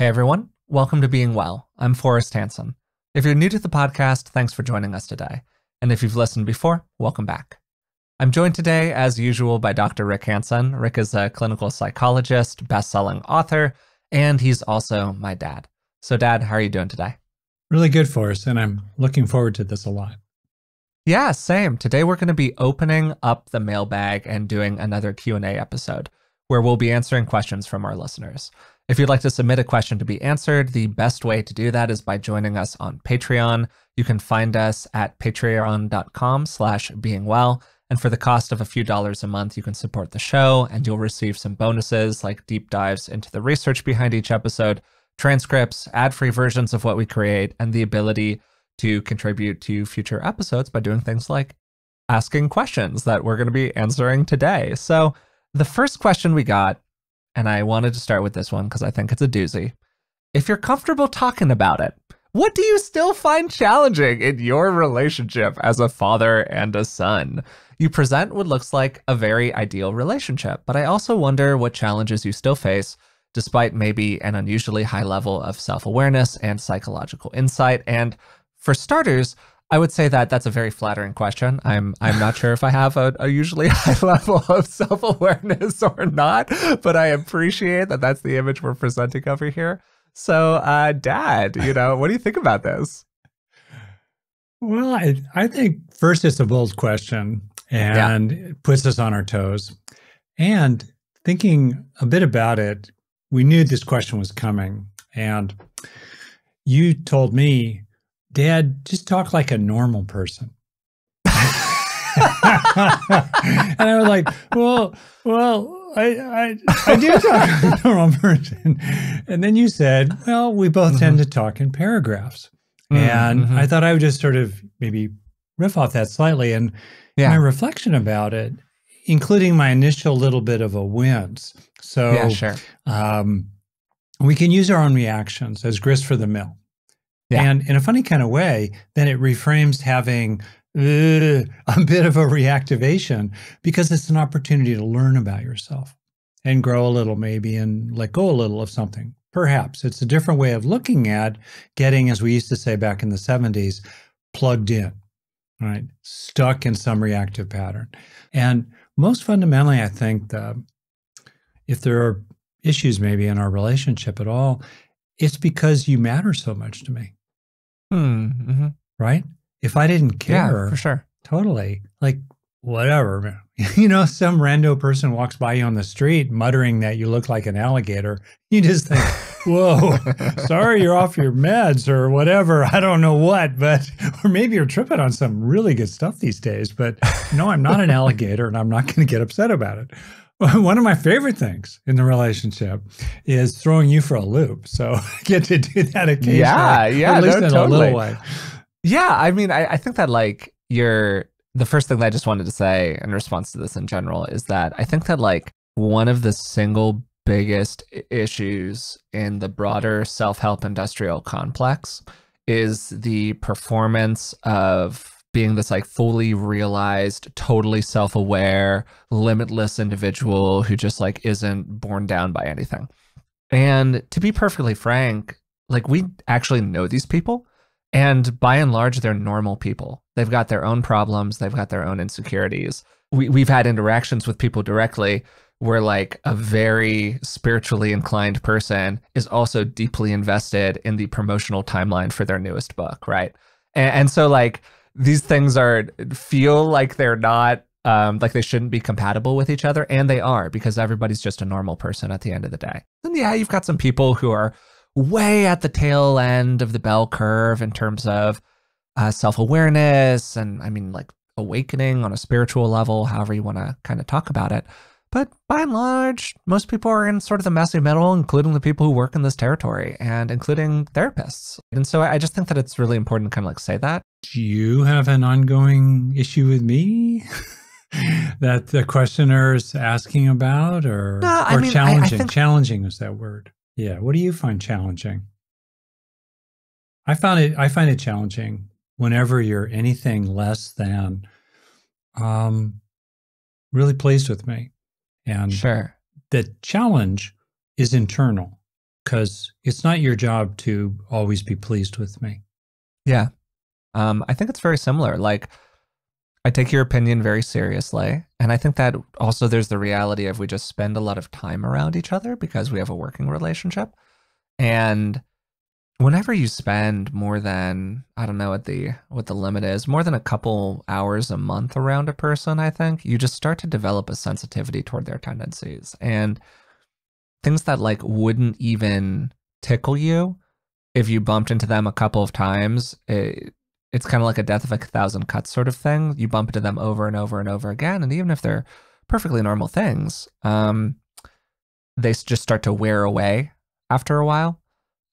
Hey everyone, welcome to Being Well. I'm Forrest Hanson. If you're new to the podcast, thanks for joining us today. And if you've listened before, welcome back. I'm joined today, as usual, by Dr. Rick Hanson. Rick is a clinical psychologist, best-selling author, and he's also my dad. So, Dad, how are you doing today? Really good, Forrest, and I'm looking forward to this a lot. Yeah, same. Today we're going to be opening up the mailbag and doing another Q&A episode where we'll be answering questions from our listeners. If you'd like to submit a question to be answered, the best way to do that is by joining us on Patreon. You can find us at patreon.com slash beingwell. And for the cost of a few dollars a month, you can support the show and you'll receive some bonuses like deep dives into the research behind each episode, transcripts, ad-free versions of what we create, and the ability to contribute to future episodes by doing things like asking questions that we're going to be answering today. So the first question we got and I wanted to start with this one because I think it's a doozy. If you're comfortable talking about it, what do you still find challenging in your relationship as a father and a son? You present what looks like a very ideal relationship, but I also wonder what challenges you still face despite maybe an unusually high level of self awareness and psychological insight. And for starters, I would say that that's a very flattering question. I'm I'm not sure if I have a, a usually high level of self awareness or not, but I appreciate that that's the image we're presenting over here. So, uh, Dad, you know, what do you think about this? Well, I, I think first it's a bold question and yeah. it puts us on our toes. And thinking a bit about it, we knew this question was coming. And you told me Dad, just talk like a normal person. and I was like, well, well, I, I, I do talk like a normal person. And then you said, well, we both mm-hmm. tend to talk in paragraphs. Mm-hmm. And I thought I would just sort of maybe riff off that slightly. And yeah. my reflection about it, including my initial little bit of a wince. So yeah, sure. um, we can use our own reactions as grist for the mill. Yeah. And in a funny kind of way, then it reframes having uh, a bit of a reactivation because it's an opportunity to learn about yourself and grow a little, maybe, and let go a little of something. Perhaps it's a different way of looking at getting, as we used to say back in the 70s, plugged in, right? Stuck in some reactive pattern. And most fundamentally, I think that if there are issues maybe in our relationship at all, it's because you matter so much to me. Hmm, mm-hmm. Right? If I didn't care, yeah, for sure, totally, like whatever, you know, some rando person walks by you on the street muttering that you look like an alligator. You just think, whoa, sorry, you're off your meds or whatever. I don't know what, but, or maybe you're tripping on some really good stuff these days. But no, I'm not an alligator and I'm not going to get upset about it. One of my favorite things in the relationship is throwing you for a loop. So I get to do that occasionally. Yeah, yeah, at least no, in totally. a little way. Yeah, I mean, I, I think that like you're the first thing that I just wanted to say in response to this in general is that I think that like one of the single biggest issues in the broader self-help industrial complex is the performance of being this like fully realized, totally self-aware, limitless individual who just like isn't borne down by anything. And to be perfectly frank, like we actually know these people and by and large they're normal people. They've got their own problems, they've got their own insecurities. We we've had interactions with people directly where like a very spiritually inclined person is also deeply invested in the promotional timeline for their newest book, right? And, and so like these things are feel like they're not um, like they shouldn't be compatible with each other, and they are because everybody's just a normal person at the end of the day. And yeah, you've got some people who are way at the tail end of the bell curve in terms of uh, self awareness and I mean like awakening on a spiritual level, however you want to kind of talk about it. But by and large, most people are in sort of the messy middle, including the people who work in this territory and including therapists. And so I just think that it's really important to kind of like say that. Do you have an ongoing issue with me? that the questioner is asking about or, no, or mean, challenging? I, I think... Challenging is that word. Yeah. What do you find challenging? I found it I find it challenging whenever you're anything less than um really pleased with me. And sure. the challenge is internal. because it's not your job to always be pleased with me. Yeah. Um, I think it's very similar. Like, I take your opinion very seriously. And I think that also there's the reality of we just spend a lot of time around each other because we have a working relationship. And whenever you spend more than, I don't know what the what the limit is, more than a couple hours a month around a person, I think, you just start to develop a sensitivity toward their tendencies. And things that like wouldn't even tickle you if you bumped into them a couple of times, it, it's kind of like a death of a thousand cuts sort of thing. You bump into them over and over and over again, and even if they're perfectly normal things, um, they just start to wear away after a while.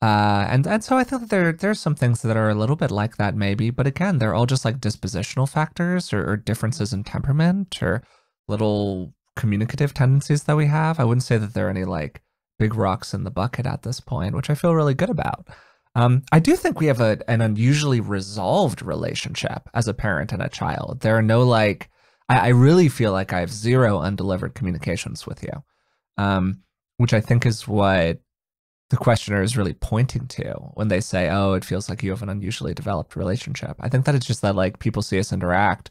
Uh, and and so I think that there there's some things that are a little bit like that maybe, but again, they're all just like dispositional factors or, or differences in temperament or little communicative tendencies that we have. I wouldn't say that there are any like big rocks in the bucket at this point, which I feel really good about. Um, I do think we have a, an unusually resolved relationship as a parent and a child. There are no like, I, I really feel like I have zero undelivered communications with you, um, which I think is what the questioner is really pointing to when they say, oh, it feels like you have an unusually developed relationship. I think that it's just that like people see us interact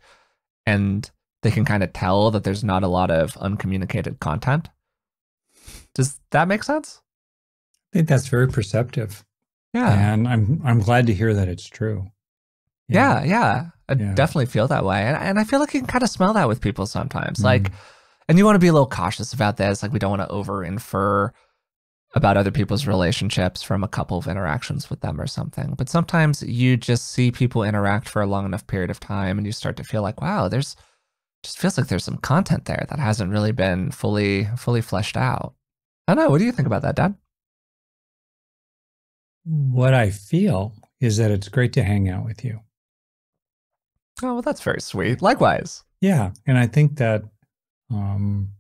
and they can kind of tell that there's not a lot of uncommunicated content. Does that make sense? I think that's very perceptive. Yeah. And I'm I'm glad to hear that it's true. Yeah, yeah. yeah. I yeah. definitely feel that way. And, and I feel like you can kind of smell that with people sometimes. Mm. Like, and you want to be a little cautious about this. Like, we don't want to over infer about other people's relationships from a couple of interactions with them or something. But sometimes you just see people interact for a long enough period of time and you start to feel like, wow, there's just feels like there's some content there that hasn't really been fully fully fleshed out. I don't know. What do you think about that, Dad? What I feel is that it's great to hang out with you. Oh, well, that's very sweet. Likewise. Yeah. And I think that um,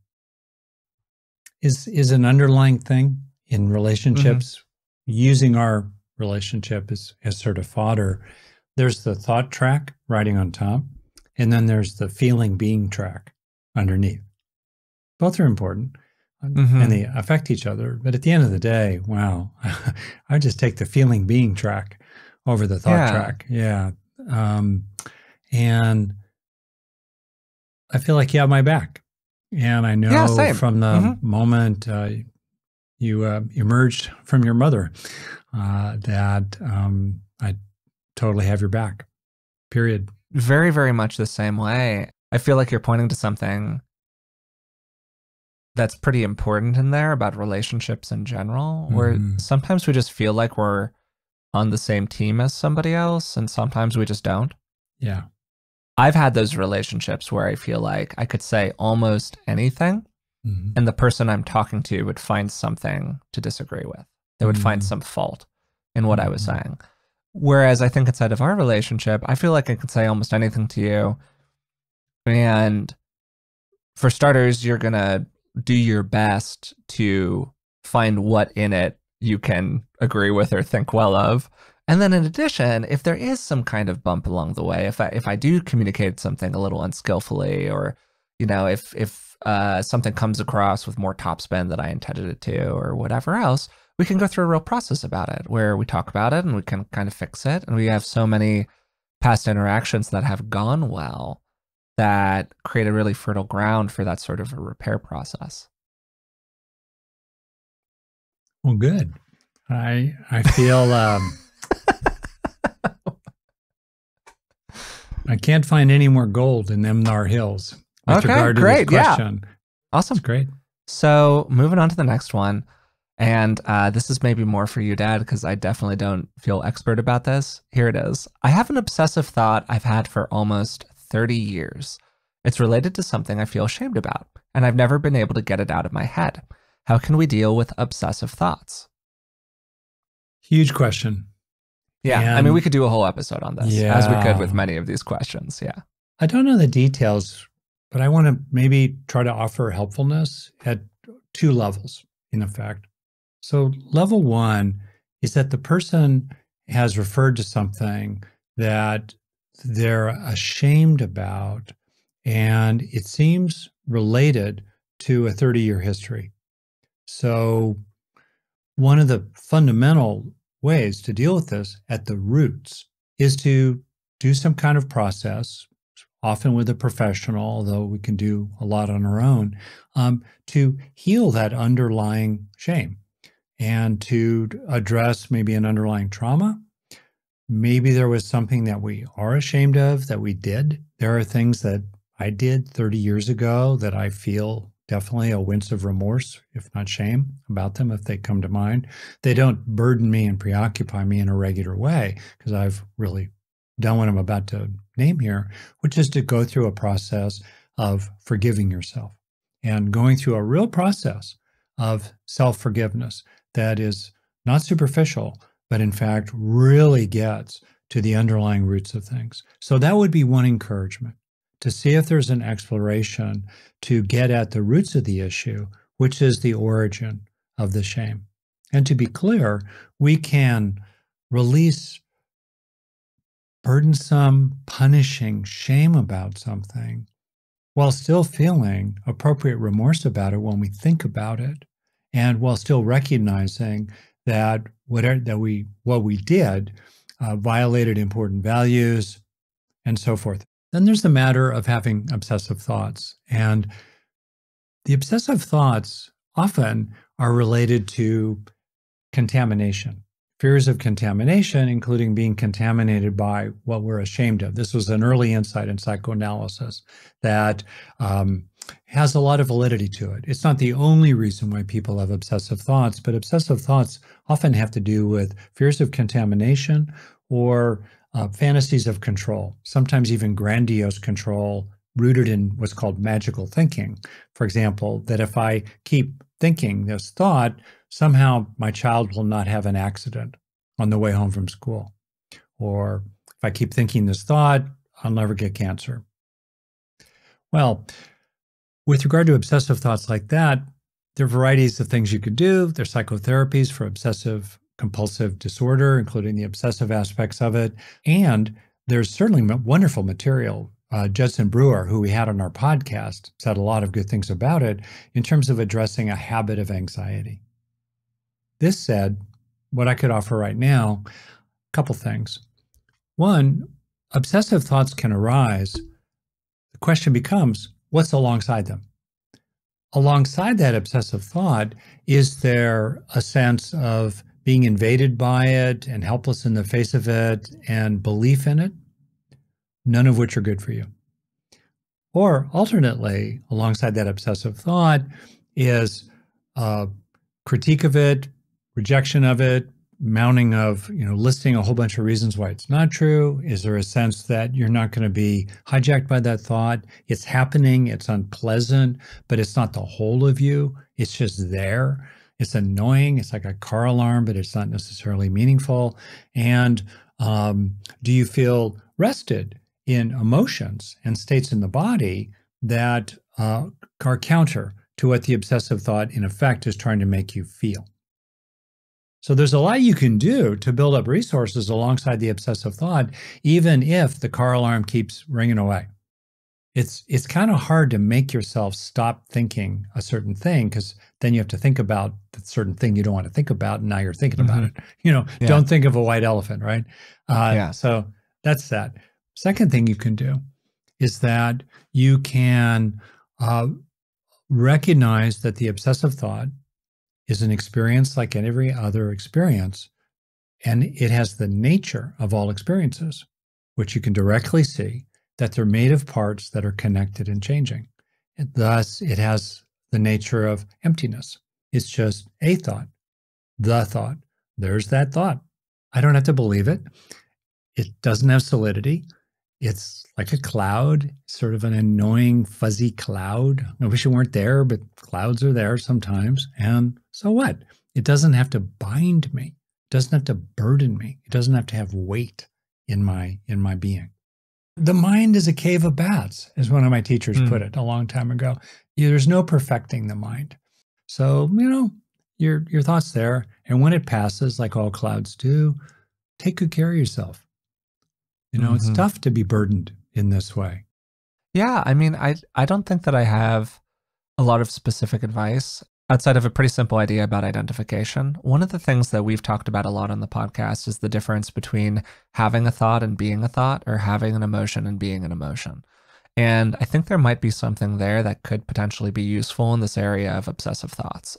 is is an underlying thing in relationships, mm-hmm. using our relationship as, as sort of fodder. There's the thought track riding on top, and then there's the feeling being track underneath. Both are important mm-hmm. and they affect each other. But at the end of the day, wow, I just take the feeling being track over the thought yeah. track. Yeah. Um, and I feel like you have my back. And I know yeah, from the mm-hmm. moment uh, you uh, emerged from your mother uh, that um, I totally have your back, period. Very, very much the same way. I feel like you're pointing to something that's pretty important in there about relationships in general, where mm. sometimes we just feel like we're on the same team as somebody else, and sometimes we just don't. Yeah. I've had those relationships where I feel like I could say almost anything, mm-hmm. and the person I'm talking to would find something to disagree with. They would mm-hmm. find some fault in what. I was mm-hmm. saying. Whereas I think inside of our relationship, I feel like I could say almost anything to you. And for starters, you're going to do your best to find what in it you can agree with or think well of. And then in addition, if there is some kind of bump along the way, if I if I do communicate something a little unskillfully or you know, if if uh, something comes across with more topspin than I intended it to or whatever else, we can go through a real process about it where we talk about it and we can kind of fix it. And we have so many past interactions that have gone well that create a really fertile ground for that sort of a repair process. Well, good. I I feel um, I can't find any more gold in them Nar Hills. With okay, regard to great. This question. Yeah. Awesome. It's great. So moving on to the next one. And uh, this is maybe more for you, Dad, because I definitely don't feel expert about this. Here it is. I have an obsessive thought I've had for almost 30 years. It's related to something I feel ashamed about, and I've never been able to get it out of my head. How can we deal with obsessive thoughts? Huge question. Yeah. And I mean, we could do a whole episode on this, yeah. as we could with many of these questions. Yeah. I don't know the details, but I want to maybe try to offer helpfulness at two levels, in effect. So, level one is that the person has referred to something that they're ashamed about, and it seems related to a 30 year history. So one of the fundamental ways to deal with this at the roots is to do some kind of process, often with a professional, although we can do a lot on our own, um, to heal that underlying shame and to address maybe an underlying trauma. Maybe there was something that we are ashamed of that we did. There are things that I did 30 years ago that I feel definitely a wince of remorse, if not shame, about them if they come to mind. They don't burden me and preoccupy me in a regular way because I've really done what I'm about to name here, which is to go through a process of forgiving yourself and going through a real process of self forgiveness that is not superficial, but in fact really gets to the underlying roots of things. So that would be one encouragement to see if there's an exploration to get at the roots of the issue, which is the origin of the shame. And to be clear, we can release burdensome, punishing shame about something while still feeling appropriate remorse about it when we think about it and while still recognizing that whatever that we what we did uh, violated important values and so forth then there's the matter of having obsessive thoughts. And the obsessive thoughts often are related to contamination, fears of contamination, including being contaminated by what we're ashamed of. This was an early insight in psychoanalysis that um, has a lot of validity to it. It's not the only reason why people have obsessive thoughts, but obsessive thoughts often have to do with fears of contamination or uh, fantasies of control, sometimes even grandiose control rooted in what's called magical thinking. For example, that if I keep thinking this thought, somehow my child will not have an accident on the way home from school. Or if I keep thinking this thought, I'll never get cancer. Well, with regard to obsessive thoughts like that, there are varieties of things you could do. There's psychotherapies for obsessive compulsive disorder, including the obsessive aspects of it. And there's certainly wonderful material. Uh, Judson Brewer, who we had on our podcast, said a lot of good things about it in terms of addressing a habit of anxiety. This said, what I could offer right now, a couple things. One, obsessive thoughts can arise. The question becomes, what's alongside them? Alongside that obsessive thought, is there a sense of being invaded by it and helpless in the face of it and belief in it, none of which are good for you. Or alternately, alongside that obsessive thought is a critique of it, rejection of it, mounting of, you know, listing a whole bunch of reasons why it's not true. Is there a sense that you're not going to be hijacked by that thought? It's happening, it's unpleasant, but it's not the whole of you. It's just there. It's annoying. It's like a car alarm, but it's not necessarily meaningful. And um, do you feel rested in emotions and states in the body that uh, are counter to what the obsessive thought, in effect, is trying to make you feel? So there's a lot you can do to build up resources alongside the obsessive thought, even if the car alarm keeps ringing away it's it's kind of hard to make yourself stop thinking a certain thing because then you have to think about the certain thing you don't want to think about and now you're thinking mm-hmm. about it you know yeah. don't think of a white elephant right uh, yeah so that's that second thing you can do is that you can uh, recognize that the obsessive thought is an experience like every other experience and it has the nature of all experiences which you can directly see that they're made of parts that are connected and changing. And thus, it has the nature of emptiness. It's just a thought, the thought. There's that thought. I don't have to believe it. It doesn't have solidity. It's like a cloud, sort of an annoying, fuzzy cloud. I wish it weren't there, but clouds are there sometimes. And so what? It doesn't have to bind me. It doesn't have to burden me. It doesn't have to have weight in my in my being. The mind is a cave of bats, as one of my teachers mm. put it a long time ago. There's no perfecting the mind. So, you know, your your thoughts there. And when it passes, like all clouds do, take good care of yourself. You know, mm-hmm. it's tough to be burdened in this way. Yeah. I mean, I I don't think that I have a lot of specific advice. outside of a pretty simple idea about identification, one of the things that we've talked about a lot on the podcast is the difference between having a thought and being a thought, or having an emotion and being an emotion. And I think there might be something there that could potentially be useful in this area of obsessive thoughts.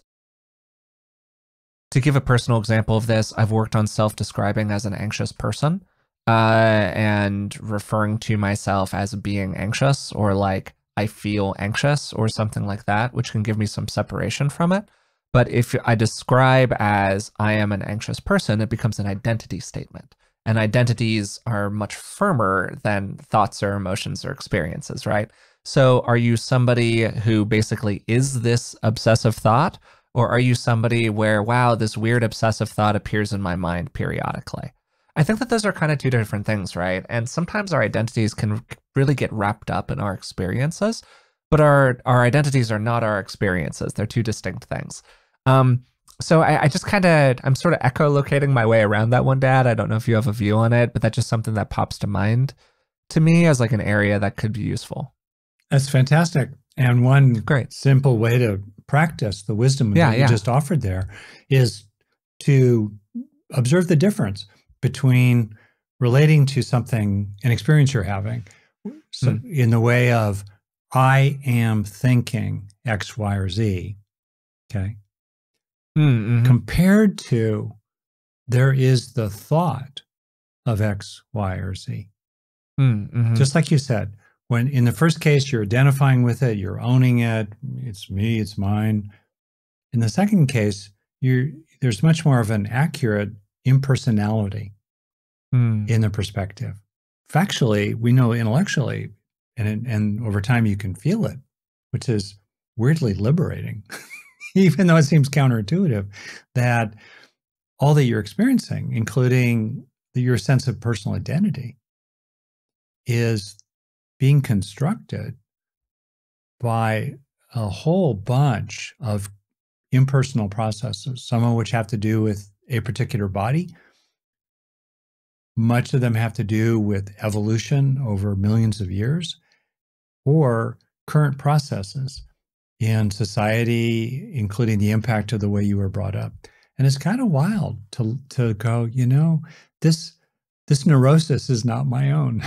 To give a personal example of this, I've worked on self describing as an anxious person uh, and referring to myself as being anxious or like I feel anxious or something like that, which can give me some separation from it. But if I describe as I am an anxious person, it becomes an identity statement. And identities are much firmer than thoughts or emotions or experiences, right? So are you somebody who basically is this obsessive thought? Or are you somebody where, wow, this weird obsessive thought appears in my mind periodically? I think that those are kind of two different things, right? And sometimes our identities can really get wrapped up in our experiences, but our our identities are not our experiences. They're two distinct things. Um, so I, I just kind of I'm sort of echolocating my way around that one, Dad. I don't know if you have a view on it, but that's just something that pops to mind to me as like an area that could be useful. That's fantastic. And one great simple way to practice the wisdom yeah, that you yeah. just offered there is to observe the difference between relating to something, an experience you're having, so mm. in the way of I am thinking X, Y, or Z. Okay. Mm-hmm. Compared to there is the thought of X, Y, or Z. Mm-hmm. Just like you said, when in the first case you're identifying with it, you're owning it, it's me, it's mine. In the second case, you're there's much more of an accurate impersonality mm. in the perspective. Factually, we know intellectually, and and over time you can feel it, which is weirdly liberating, even though it seems counterintuitive. That all that you're experiencing, including the, your sense of personal identity, is being constructed by a whole bunch of impersonal processes, some of which have to do with a particular body, much of them have to do with evolution over millions of years or current processes in society, including the impact of the way you were brought up. And it's kind of wild to to go, you know, this this neurosis is not my own.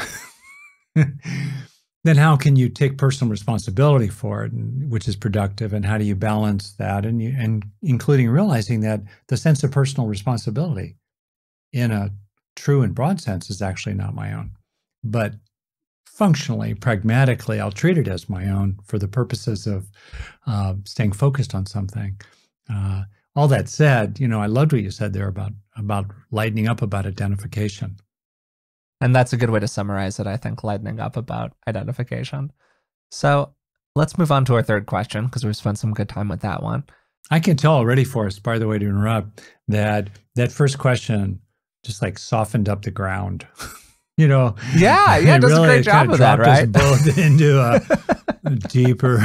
then how can you take personal responsibility for it, which is productive, and how do you balance that, and you, and including realizing that the sense of personal responsibility in a true and broad sense is actually not my own. But functionally, pragmatically, I'll treat it as my own for the purposes of uh, staying focused on something. Uh, all that said, you know, I loved what you said there about about lightening up about identification. And that's a good way to summarize it, I think, lightening up about identification. So let's move on to our third question because we've spent some good time with that one. I can tell already Forrest, by the way, to interrupt, that that first question just like softened up the ground. you know, yeah, yeah, it does really a great job of that, right? both into a, a deeper,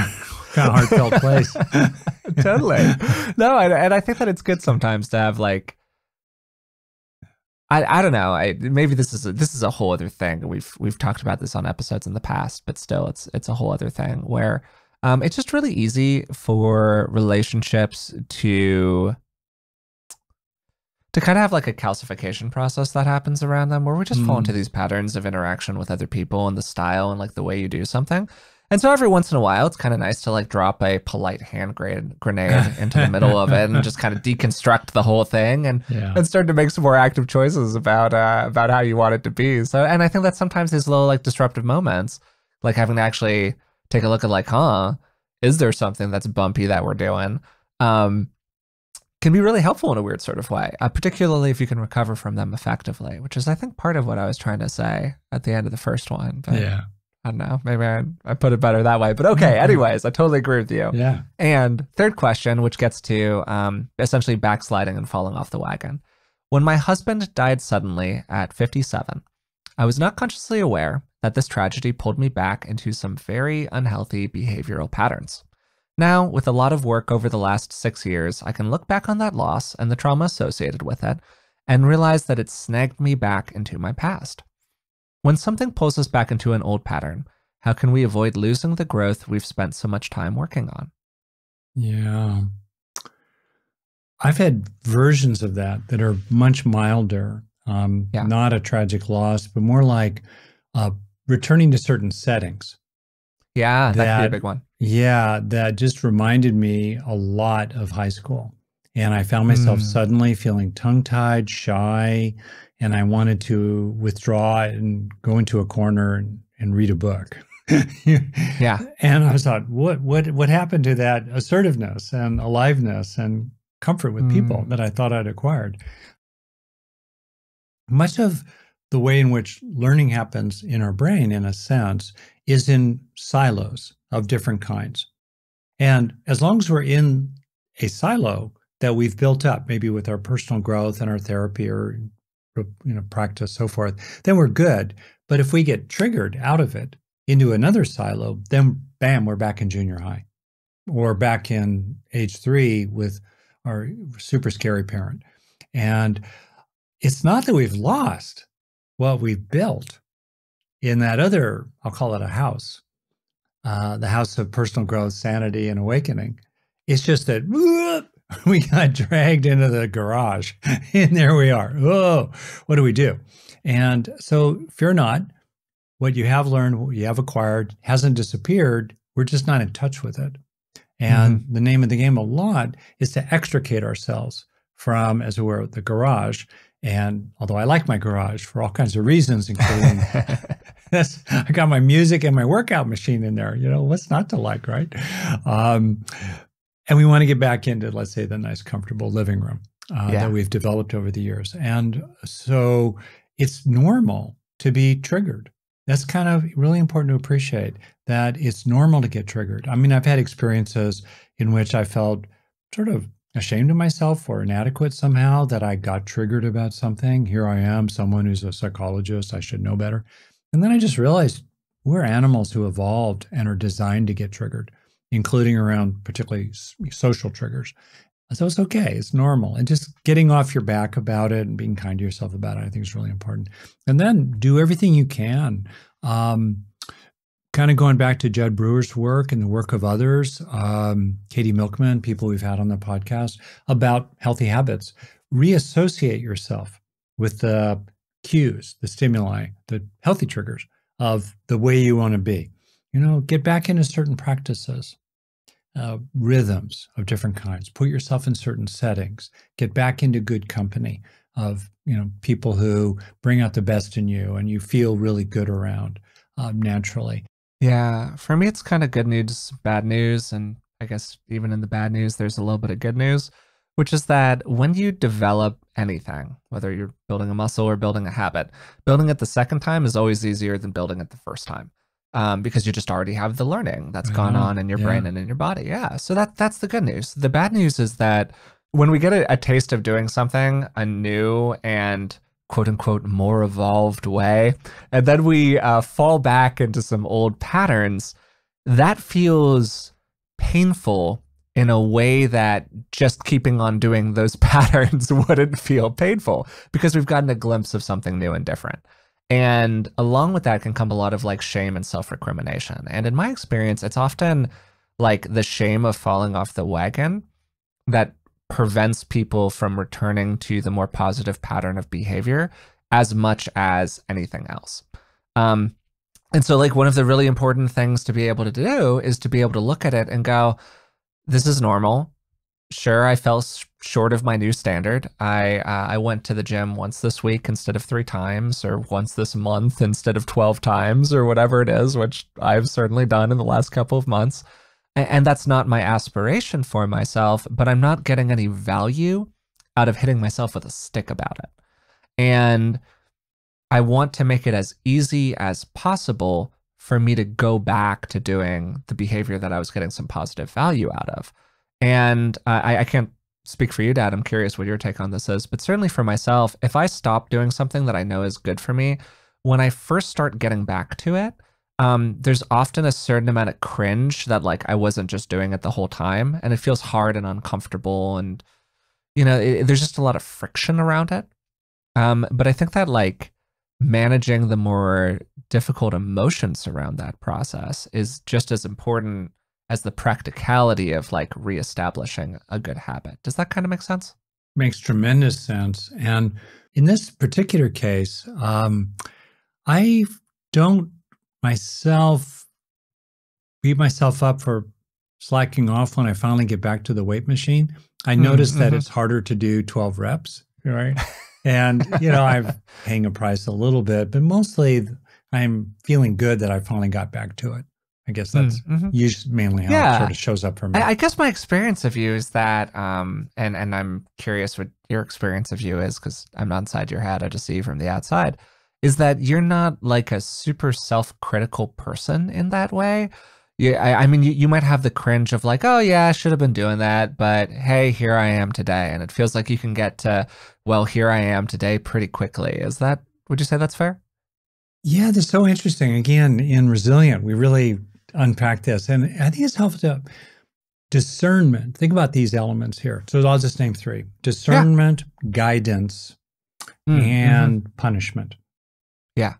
kind of heartfelt place. totally. No, and, and I think that it's good sometimes to have like, I, I don't know. I maybe this is a, this is a whole other thing. We've we've talked about this on episodes in the past, but still, it's it's a whole other thing where um, it's just really easy for relationships to to kind of have like a calcification process that happens around them where we just mm. fall into mm. these patterns of interaction with other people and the style and like the way you do something. And so every once in a while, it's kind of nice to like drop a polite hand grenade, grenade into the middle of it and just kind of deconstruct the whole thing and, yeah. and start to make some more active choices about uh, about how you want it to be. So, and I think that sometimes these little like disruptive moments, like having to actually take a look at like, huh, is there something that's bumpy that we're doing? Um, can be really helpful in a weird sort of way, uh, particularly if you can recover from them effectively, which is, I think, part of what I was trying to say at the end of the first one. But yeah. I don't know. Maybe I, I put it better that way. But okay, anyways, I totally agree with you. Yeah. And third question, which gets to um, essentially backsliding and falling off the wagon. When my husband died suddenly at 57, I was not consciously aware that this tragedy pulled me back into some very unhealthy behavioral patterns. Now, with a lot of work over the last six years, I can look back on that loss and the trauma associated with it and realize that it snagged me back into my past. When something pulls us back into an old pattern, how can we avoid losing the growth we've spent so much time working on? Yeah. I've had versions of that that are much milder. Um, Yeah. Not a tragic loss, but more like uh, returning to certain settings. Yeah, that, could be a big one. Yeah, that just reminded me a lot of high school. And I found myself Mm. suddenly feeling tongue tied, shy, and I wanted to withdraw and go into a corner and, and read a book. Yeah. And I thought, what what what happened to that assertiveness and aliveness and comfort with people Mm. that I thought I'd acquired? Much of the way in which learning happens in our brain, in a sense, is in silos of different kinds. And as long as we're in a silo that we've built up, maybe with our personal growth and our therapy or you know practice, so forth, then we're good. But if we get triggered out of it into another silo, then bam, we're back in junior high or back in age three with our super scary parent. And it's not that we've lost what we've built in that other, I'll call it a house, uh, the house of personal growth, sanity, and awakening. It's just that we got dragged into the garage and there we are. Oh, what do we do? And so fear not, what you have learned, what you have acquired hasn't disappeared. We're just not in touch with it. And the name of the game a lot is to extricate ourselves from, as it were, the garage. And although I like my garage for all kinds of reasons, including that's, I got my music and my workout machine in there. You know, what's not to like, right? Um, and we want to get back into, let's say, the nice, comfortable living room uh, Yeah. that we've developed over the years. And so it's normal to be triggered. That's kind of really important to appreciate that it's normal to get triggered. I mean, I've had experiences in which I felt sort of ashamed of myself or inadequate somehow that I got triggered about something. Here I am, someone who's a psychologist, I should know better. And then I just realized we're animals who evolved and are designed to get triggered, including around particularly social triggers. So it's okay, it's normal. And just getting off your back about it and being kind to yourself about it, I think is really important. And then do everything you can. Um, kind of going back to Jud Brewer's work and the work of others, um, Katie Milkman, people we've had on the podcast about healthy habits. Reassociate yourself with the cues, the stimuli, the healthy triggers of the way you want to be. You know, get back into certain practices, uh, rhythms of different kinds. Put yourself in certain settings. Get back into good company of you know people who bring out the best in you and you feel really good around um, naturally. Yeah, for me, it's kind of good news, bad news, and I guess even in the bad news, there's a little bit of good news, which is that when you develop anything, whether you're building a muscle or building a habit, building it the second time is always easier than building it the first time. Um, because you just already have the learning that's gone on in your brain and in your body. Yeah. So that that's the good news. The bad news is that when we get a, a taste of doing something a new and quote unquote more evolved way, and then we uh, fall back into some old patterns, that feels painful in a way that just keeping on doing those patterns wouldn't feel painful because we've gotten a glimpse of something new and different. And along with that can come a lot of like shame and self recrimination. And in my experience, it's often like the shame of falling off the wagon that prevents people from returning to the more positive pattern of behavior as much as anything else. Um, and so, like, one of the really important things to be able to do is to be able to look at it and go, this is normal. Sure, I fell short of my new standard. I uh, I went to the gym once this week instead of three times, or once this month instead of twelve times, or whatever it is, which I've certainly done in the last couple of months. And that's not my aspiration for myself, but I'm not getting any value out of hitting myself with a stick about it. And I want to make it as easy as possible for me to go back to doing the behavior that I was getting some positive value out of. And uh, I, I can't speak for you, Dad. I'm curious what your take on this is. But certainly for myself, if I stop doing something that I know is good for me, when I first start getting back to it, um, there's often a certain amount of cringe that like I wasn't just doing it the whole time, and it feels hard and uncomfortable, and you know, it, there's just a lot of friction around it. Um, but I think that like managing the more difficult emotions around that process is just as important as the practicality of like reestablishing a good habit. Does that kind of make sense? Makes tremendous sense. And in this particular case, um, I don't myself beat myself up for slacking off when I finally get back to the weight machine. I mm, notice mm-hmm. that it's harder to do 12 reps, right? and, you know, I'm paying a price a little bit, but mostly I'm feeling good that I finally got back to it. I guess that's mm-hmm. usually mainly how yeah. it sort of shows up for me. I, I, guess my experience of you is that, um, and and I'm curious what your experience of you is because I'm not inside your head. I just see you from the outside. Is that you're not like a super self-critical person in that way? Yeah, I, I mean, you, you might have the cringe of like, oh yeah, I should have been doing that, but hey, here I am today, and it feels like you can get to, well, here I am today pretty quickly. Is that? Would you say that's fair? Yeah, that's so interesting. Again, in resilient, we really unpack this. And I think it's helpful to discernment. Think about these elements here. So I'll just name three discernment, yeah. guidance, mm, and mm-hmm. punishment. Yeah.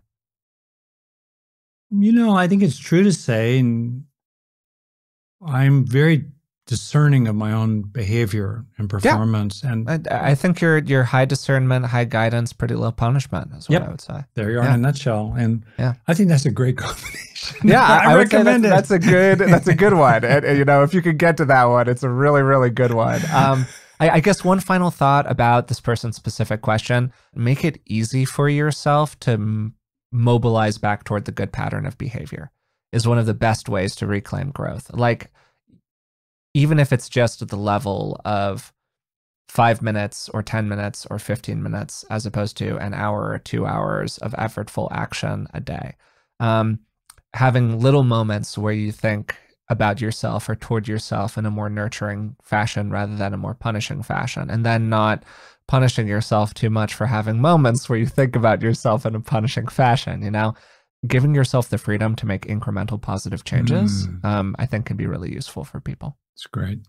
You know, I think it's true to say, and I'm very discerning of my own behavior and performance. Yeah. And I, I, think you're you're high discernment, high guidance, pretty low punishment is what yep. I would say. There you are yeah. in a nutshell. And yeah. I think that's a great combination. Yeah, I, I, recommend that's, it. That's a good that's a good one. and, and, you know, if you could get to that one, it's a really really good one. Um, I, I guess one final thought about this person's specific question: make it easy for yourself to m- mobilize back toward the good pattern of behavior. Is one of the best ways to reclaim growth. Like even if it's just at the level of five minutes or 10 minutes or 15 minutes, as opposed to an hour or two hours of effortful action a day. Um, having little moments where you think about yourself or toward yourself in a more nurturing fashion rather than a more punishing fashion, and then not punishing yourself too much for having moments where you think about yourself in a punishing fashion, you know? Giving yourself the freedom to make incremental positive changes, mm. um, I think can be really useful for people. It's great.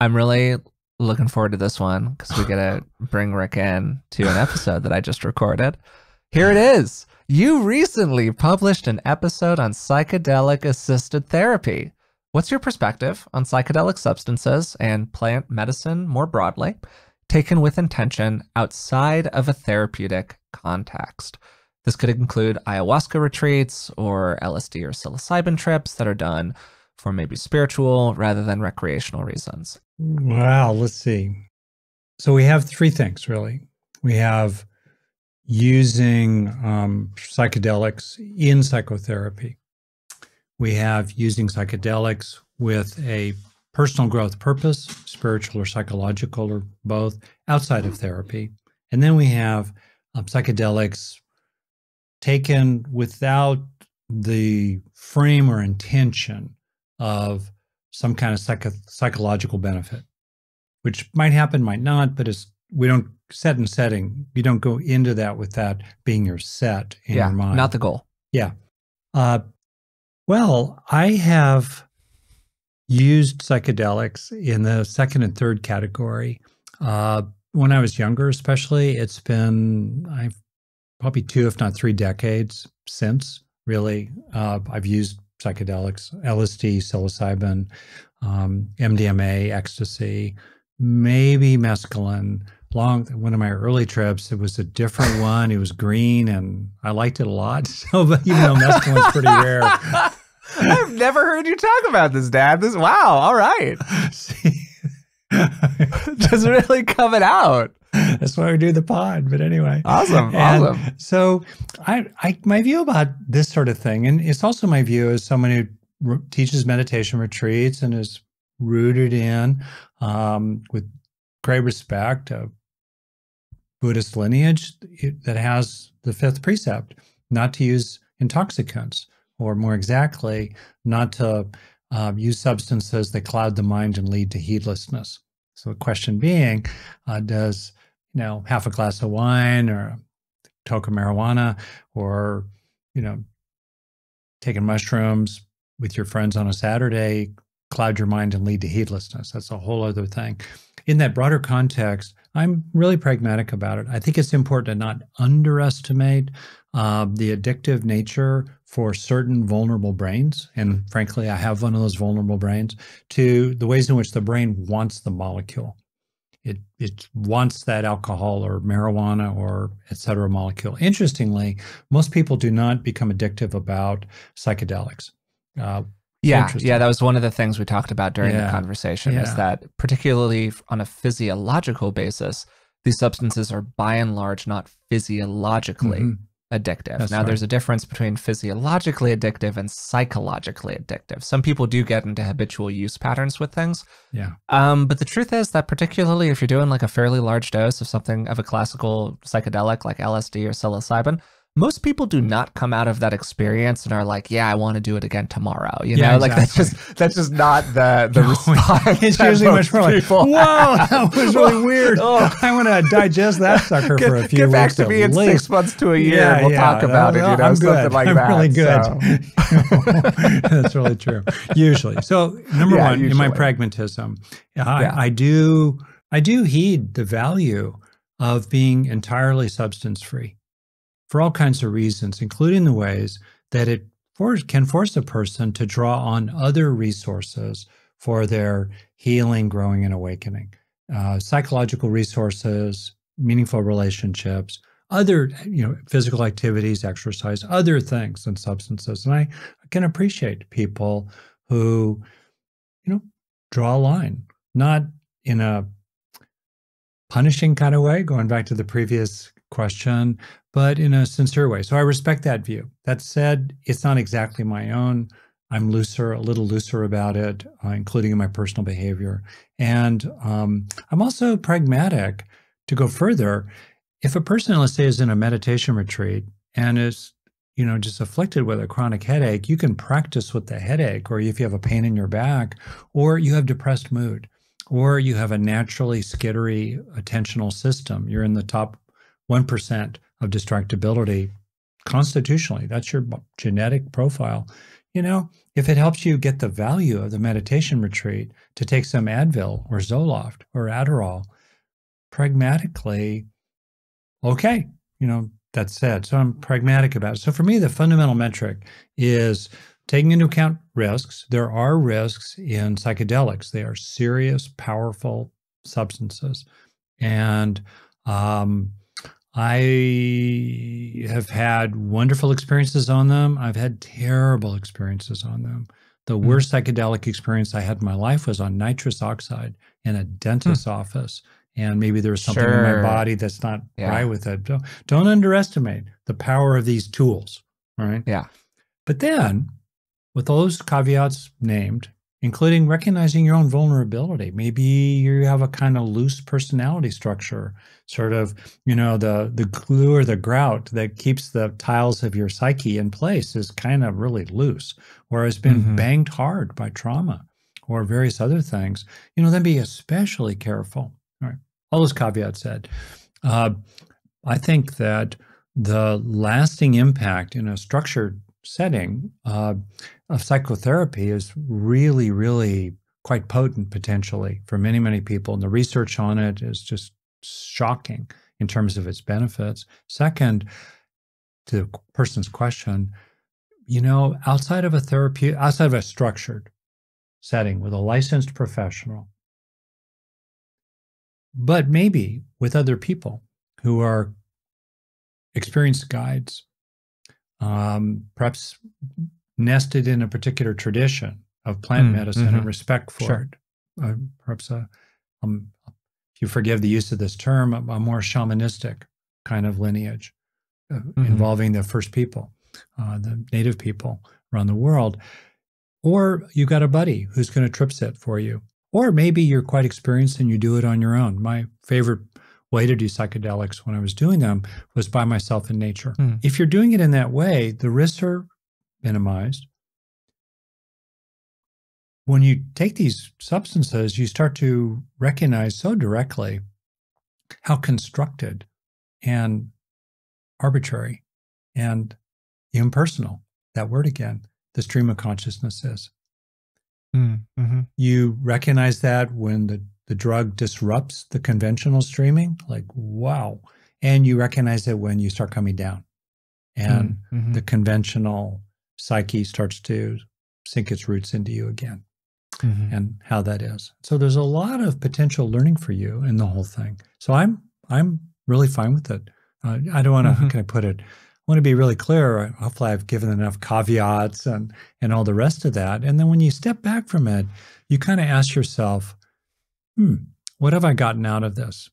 I'm really looking forward to this one because we get to bring Rick in to an episode that I just recorded. Here it is. You recently published an episode on psychedelic assisted therapy. What's your perspective on psychedelic substances and plant medicine more broadly, taken with intention outside of a therapeutic context? This could include ayahuasca retreats or LSD or psilocybin trips that are done for maybe spiritual rather than recreational reasons? Wow, let's see. So we have three things really. We have using um, psychedelics in psychotherapy. We have using psychedelics with a personal growth purpose, spiritual or psychological or both, outside of therapy. And then we have um, psychedelics taken without the frame or intention of some kind of psycho- psychological benefit, which might happen, might not, but it's we don't set and setting. You don't go into that with that being your set in yeah, your mind. Not the goal. Yeah. Uh, well, I have used psychedelics in the second and third category. Uh, when I was younger, especially, it's been I've probably two, if not three decades since. Really, uh, I've used psychedelics, LSD, psilocybin, um, MDMA, ecstasy, maybe mescaline. Long one of my early trips, it was a different one. It was green, and I liked it a lot. So, but even though mescaline's pretty rare, I've never heard you talk about this, Dad. This wow, all right. Just really coming out. That's why we do the pod. But anyway, awesome, and awesome. So, I, I, my view about this sort of thing, and it's also my view as someone who re- teaches meditation retreats and is rooted in, um, with great respect, a Buddhist lineage that has the fifth precept: not to use intoxicants, or more exactly, not to uh, use substances that cloud the mind and lead to heedlessness. So the question being, uh, does you know, half a glass of wine or a toke of marijuana or, you know, taking mushrooms with your friends on a Saturday cloud your mind and lead to heedlessness. That's a whole other thing. In that broader context, I'm really pragmatic about it. I think it's important to not underestimate uh, the addictive nature for certain vulnerable brains. And frankly, I have one of those vulnerable brains to the ways in which the brain wants the molecule. It, it wants that alcohol or marijuana or et cetera molecule. Interestingly, most people do not become addictive about psychedelics. Uh, yeah, yeah, that was one of the things we talked about during yeah. the conversation yeah. is that particularly on a physiological basis, these substances are by and large not physiologically mm-hmm. Addictive. That's now right. there's a difference between physiologically addictive and psychologically addictive. Some people do get into habitual use patterns with things. Yeah. Um, but the truth is that particularly if you're doing like a fairly large dose of something of a classical psychedelic like LSD or psilocybin, most people do not come out of that experience and are like, "Yeah, I want to do it again tomorrow." You yeah, know, exactly. like that's just that's just not the the no, response. It's usually much more like, "Whoa, that was really weird. oh. I want to digest that sucker get, for a few get back to me in six months to a year. Yeah, and we'll yeah, talk about it. You know, I'm something good. like I'm that. really good. So. that's really true. Usually, so number one, usually. in my pragmatism, I, I do I do heed the value of being entirely substance free for all kinds of reasons, including the ways that it for, can force a person to draw on other resources for their healing, growing, and awakening. Uh, psychological resources, meaningful relationships, other you know physical activities, exercise, other things and substances. And I can appreciate people who, you know, draw a line, not in a punishing kind of way, going back to the previous question, but in a sincere way. So I respect that view. That said, it's not exactly my own. I'm looser, a little looser about it, uh, including in my personal behavior. And um, I'm also pragmatic to go further. If a person, let's say, is in a meditation retreat and is, you know, just afflicted with a chronic headache, you can practice with the headache, or if you have a pain in your back, or you have depressed mood, or you have a naturally skittery attentional system. You're in the top 1% of distractibility constitutionally. That's your genetic profile. You know, if it helps you get the value of the meditation retreat to take some Advil or Zoloft or Adderall, pragmatically, okay, you know, that's said. So I'm pragmatic about it. So for me, the fundamental metric is taking into account risks. There are risks in psychedelics, they are serious, powerful substances. And um, I have had wonderful experiences on them. I've had terrible experiences on them. The mm. worst psychedelic experience I had in my life was on nitrous oxide in a dentist's mm. office. And maybe there's something sure. in my body that's not yeah. right with it. Don't, don't underestimate the power of these tools. Right. Yeah. But then, with all those caveats named, including recognizing your own vulnerability. Maybe you have a kind of loose personality structure, sort of, you know, the the glue or the grout that keeps the tiles of your psyche in place is kind of really loose, or has been mm-hmm. banged hard by trauma or various other things. You know, then be especially careful. All right, all those caveats said. Uh, I think that the lasting impact in a structured setting uh, of psychotherapy is really, really quite potent potentially for many, many people. And the research on it is just shocking in terms of its benefits. Second, to the person's question, you know, outside of a therapy, outside of a structured setting with a licensed professional, but maybe with other people who are experienced guides um, perhaps nested in a particular tradition of plant mm, medicine mm-hmm. and respect for sure. it. Uh, perhaps a, um, if you forgive the use of this term, a, a more shamanistic kind of lineage uh, mm-hmm. involving the first people, uh, the native people around the world. Or you got a buddy who's going to trip sit for you. Or maybe you're quite experienced and you do it on your own. My favorite way to do psychedelics when I was doing them was by myself in nature. Mm. If you're doing it in that way, the risks are minimized. When you take these substances, you start to recognize so directly how constructed and arbitrary and impersonal that word again, the stream of consciousness is. Mm, hmm You recognize that when the the drug disrupts the conventional streaming, like, wow. And you recognize it when you start coming down and mm-hmm. the conventional psyche starts to sink its roots into you again mm-hmm. and how that is. So there's a lot of potential learning for you in the whole thing. So I'm I'm really fine with it. Uh, I don't want to mm-hmm. how can I put it? I want to be really clear. Hopefully, I've given enough caveats and and all the rest of that. And then when you step back from it, you kind of ask yourself, "Hmm, what have I gotten out of this?"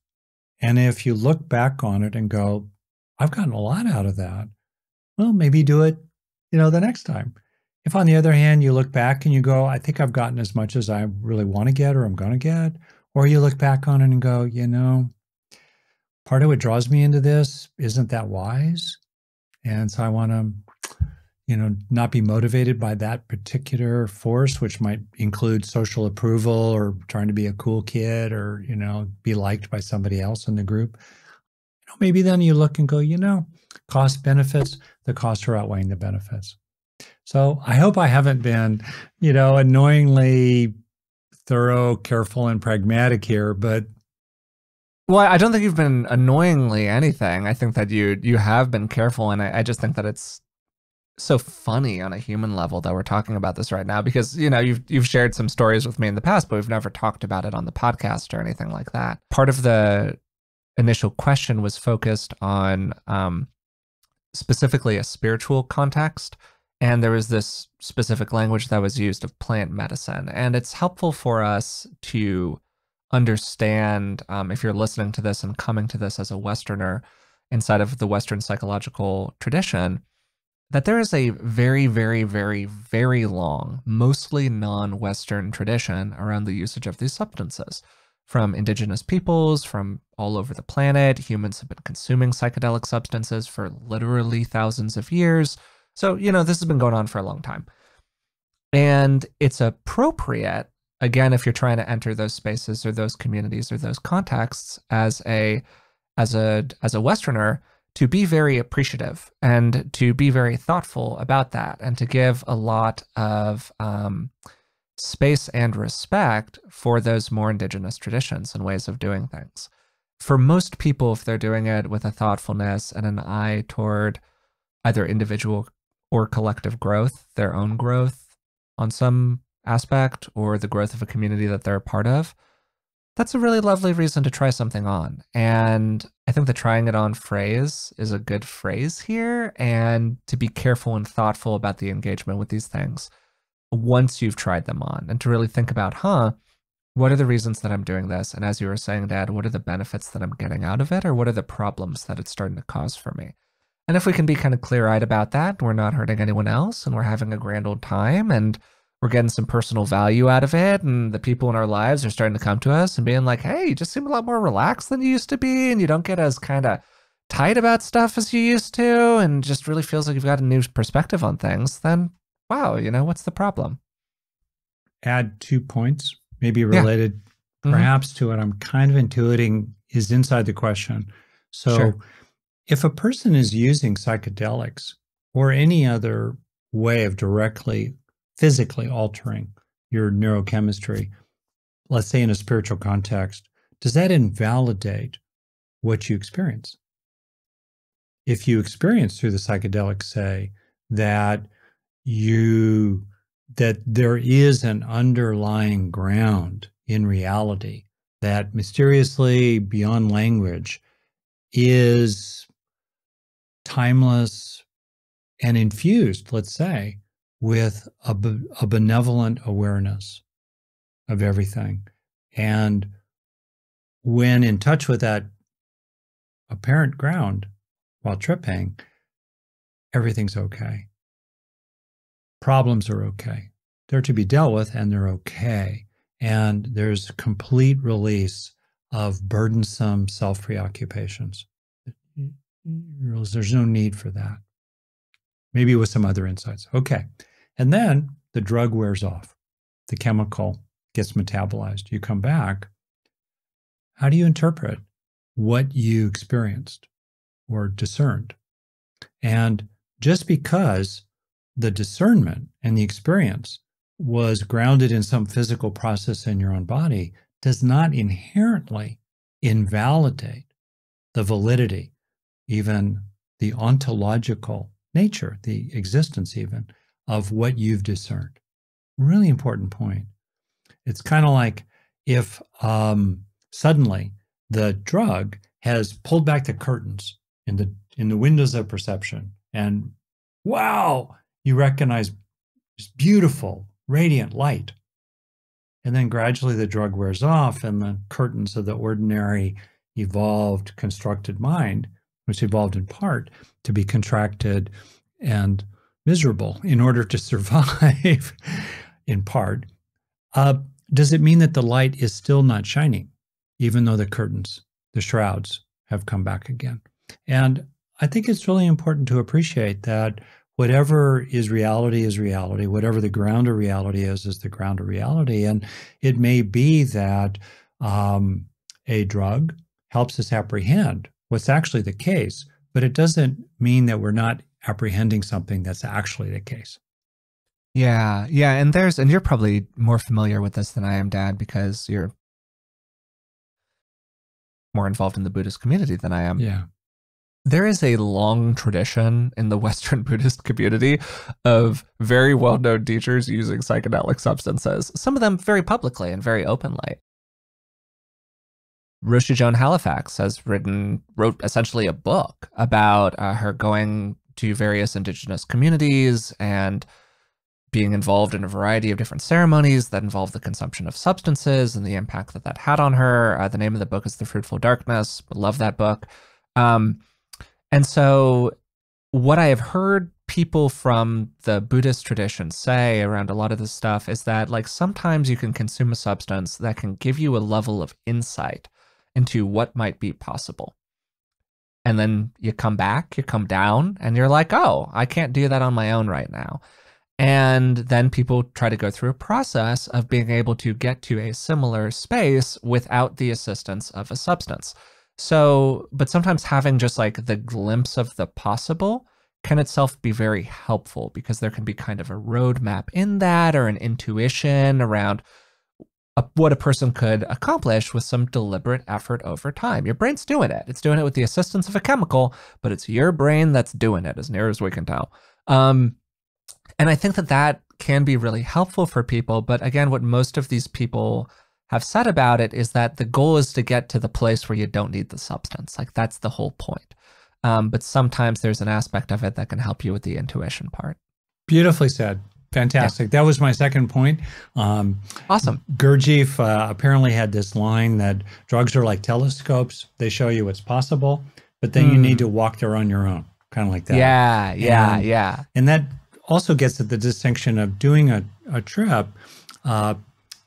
And if you look back on it and go, "I've gotten a lot out of that," well, maybe do it, you know, the next time. If on the other hand, you look back and you go, I think I've gotten as much as I really want to get or I'm going to get, or you look back on it and go, you know, part of what draws me into this isn't that wise. And so I want to, you know, not be motivated by that particular force, which might include social approval or trying to be a cool kid or, you know, be liked by somebody else in the group. You know, maybe then you look and go, you know, cost benefits, the costs are outweighing the benefits. So I hope I haven't been, you know, annoyingly thorough, careful, and pragmatic here, but well, I don't think you've been annoyingly anything. I think that you you have been careful, and I, I just think that it's so funny on a human level that we're talking about this right now because you know you've you've shared some stories with me in the past, but we've never talked about it on the podcast or anything like that. Part of the initial question was focused on um, specifically a spiritual context and there was this specific language that was used of plant medicine. And it's helpful for us to understand um, if you're listening to this and coming to this as a Westerner inside of the Western psychological tradition, that there is a very, very, very, very long, mostly non Western tradition around the usage of these substances. From indigenous peoples, from all over the planet, humans have been consuming psychedelic substances for literally thousands of years so, you know, this has been going on for a long time. And it's appropriate, again, if you're trying to enter those spaces or those communities or those contexts as a as a as a Westerner, to be very appreciative and to be very thoughtful about that and to give a lot of um, space and respect for those more indigenous traditions and ways of doing things. For most people, if they're doing it with a thoughtfulness and an eye toward either individual or collective growth, their own growth on some aspect, or the growth of a community that they're a part of, that's a really lovely reason to try something on. And I think the trying it on phrase is a good phrase here, and to be careful and thoughtful about the engagement with these things once you've tried them on, and to really think about, huh, what are the reasons that I'm doing this? And as you were saying, Dad, what are the benefits that I'm getting out of it, or what are the problems that it's starting to cause for me? And if we can be kind of clear eyed about that, we're not hurting anyone else and we're having a grand old time and we're getting some personal value out of it. And the people in our lives are starting to come to us and being like, hey, you just seem a lot more relaxed than you used to be. And you don't get as kind of tight about stuff as you used to. And just really feels like you've got a new perspective on things. Then, wow, you know, what's the problem? Add two points, maybe related yeah. mm-hmm. perhaps to what I'm kind of intuiting is inside the question. So, sure if a person is using psychedelics or any other way of directly physically altering your neurochemistry, let's say in a spiritual context, does that invalidate what you experience? If you experience through the psychedelics, say that you that there is an underlying ground in reality that mysteriously beyond language is timeless and infused, let's say, with a, a benevolent awareness of everything. And when in touch with that apparent ground while tripping, everything's okay. Problems are okay. They're to be dealt with and they're okay. And there's complete release of burdensome self preoccupations. There's no need for that. Maybe with some other insights. Okay. And then the drug wears off, the chemical gets metabolized. You come back. How do you interpret what you experienced or discerned? And just because the discernment and the experience was grounded in some physical process in your own body does not inherently invalidate the validity, even the ontological nature, the existence even of what you've discerned. Really important point. It's kind of like if um, suddenly the drug has pulled back the curtains in the in the windows of perception, and wow, you recognize this beautiful, radiant light. And then gradually the drug wears off, and the curtains of the ordinary, evolved, constructed mind, which evolved in part to be contracted and miserable in order to survive, in part, uh, does it mean that the light is still not shining, even though the curtains, the shrouds, have come back again? And I think it's really important to appreciate that whatever is reality is reality. Whatever the ground of reality is, is the ground of reality. And it may be that um, a drug helps us apprehend what's actually the case, but it doesn't mean that we're not apprehending something that's actually the case. Yeah, yeah, and there's and you're probably more familiar with this than I am, Dad, because you're more involved in the Buddhist community than I am. Yeah. There is a long tradition in the Western Buddhist community of very well known teachers using psychedelic substances, some of them very publicly and very openly. Roshi Joan Halifax has written, wrote essentially a book about uh, her going to various indigenous communities and being involved in a variety of different ceremonies that involve the consumption of substances and the impact that that had on her. Uh, the name of the book is The Fruitful Darkness. Love that book. Um, and so, what I have heard people from the Buddhist tradition say around a lot of this stuff is that, like, sometimes you can consume a substance that can give you a level of insight into what might be possible. And then you come back, you come down, and you're like, oh, I can't do that on my own right now. And then people try to go through a process of being able to get to a similar space without the assistance of a substance. So, but sometimes having just like the glimpse of the possible can itself be very helpful because there can be kind of a roadmap in that or an intuition around a, what a person could accomplish with some deliberate effort over time. Your brain's doing it. It's doing it with the assistance of a chemical, but it's your brain that's doing it, as near as we can tell. Um, and I think that that can be really helpful for people. But again, what most of these people have said about it is that the goal is to get to the place where you don't need the substance. Like that's the whole point. Um, but sometimes there's an aspect of it that can help you with the intuition part. Beautifully said. Fantastic. Yeah. That was my second point. Um, awesome. Gurdjieff uh, apparently had this line that drugs are like telescopes. They show you what's possible, but then mm. you need hmm. to walk there on your own, kind of like that. Yeah, yeah, and, yeah. And that also gets at the distinction of doing a, a trip, uh,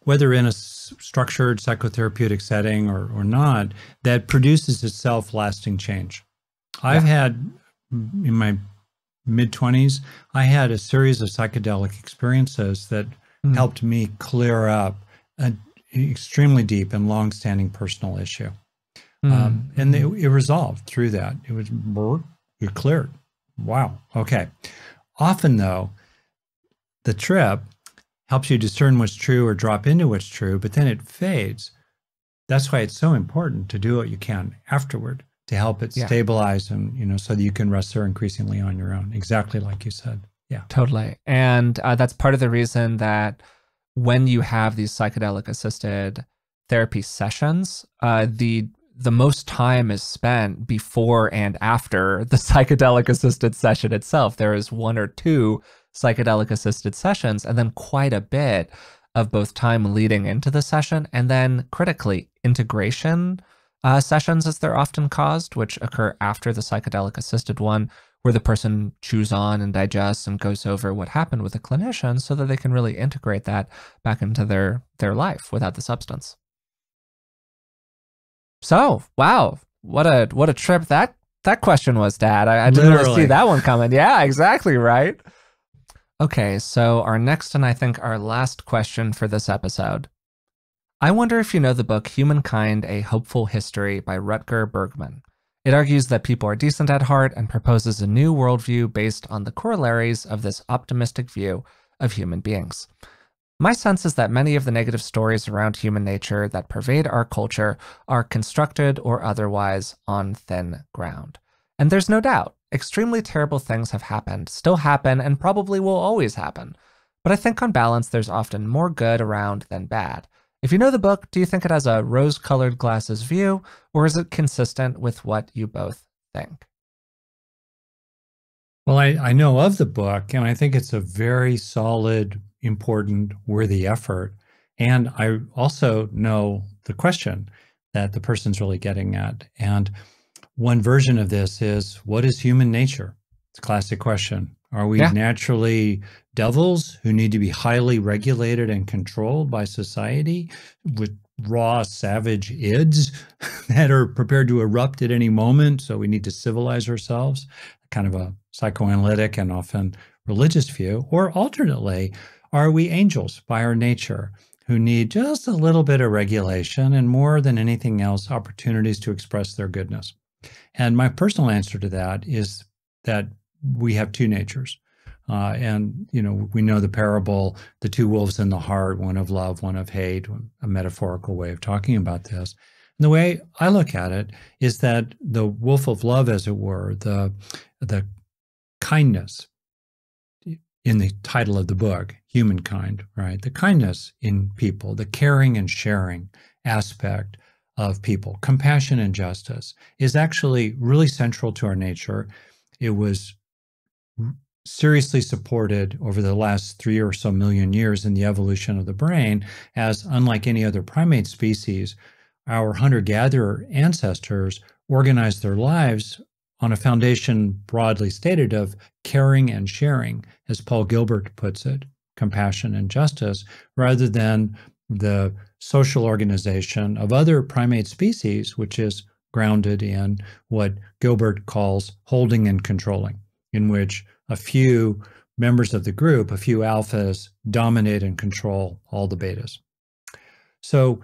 whether in a structured psychotherapeutic setting or, or not, that produces itself lasting change. Yeah. I've had in my mid 20s, I had a series of psychedelic experiences that mm. helped me clear up an extremely deep and long-standing personal issue. Mm. Um, and it, it, resolved through that. It was you're cleared. Wow. Okay. Often, though, the trip helps you discern what's true or drop into what's true, but then it fades. That's why it's so important to do what you can afterward to help it yeah. stabilize and, you know, so that you can rest there increasingly on your own. Exactly like you said. Yeah. Totally. And uh, that's part of the reason that when you have these psychedelic assisted therapy sessions, uh, the the most time is spent before and after the psychedelic assisted session itself. There is one or two psychedelic assisted sessions, and then quite a bit of both time leading into the session and then critically integration uh, sessions, as they're often caused, which occur after the psychedelic assisted one, where the person chews on and digests and goes over what happened with the clinician so that they can really integrate that back into their their life without the substance. So, wow, what a what a trip that that question was, Dad. I, I didn't really see that one coming. Yeah, exactly right. Okay, so our next and I think our last question for this episode. I wonder if you know the book Humankind: A Hopeful History by Rutger Bregman. It argues that people are decent at heart and proposes a new worldview based on the corollaries of this optimistic view of human beings. My sense is that many of the negative stories around human nature that pervade our culture are constructed or otherwise on thin ground. And there's no doubt, extremely terrible things have happened, still happen, and probably will always happen. But I think on balance, there's often more good around than bad. If you know the book, do you think it has a rose colored glasses view, or is it consistent with what you both think? Well, I, I know of the book, and I think it's a very solid, important, worthy effort. And I also know the question that the person's really getting at. And one version of this is what is human nature? It's a classic question. Are we yeah. naturally devils who need to be highly regulated and controlled by society with raw, savage ids that are prepared to erupt at any moment? So we need to civilize ourselves, kind of a psychoanalytic and often religious view. Or alternately, are we angels by our nature? Who need just a little bit of regulation and more than anything else, opportunities to express their goodness. And my personal answer to that is that we have two natures. Uh, and you know we know the parable the two wolves in the heart one of love one of hate a metaphorical way of talking about this and the way i look at it is that the wolf of love as it were the the kindness in the title of the book humankind right the kindness in people the caring and sharing aspect of people. Compassion and justice is actually really central to our nature. It was seriously supported over the last three or so million years in the evolution of the brain, as unlike any other primate species, our hunter gatherer ancestors organized their lives on a foundation broadly stated of caring and sharing, as Paul Gilbert puts it, compassion and justice, rather than the social organization of other primate species, which is grounded in what Gilbert calls holding and controlling, in which a few members of the group, a few alphas, dominate and control all the betas. So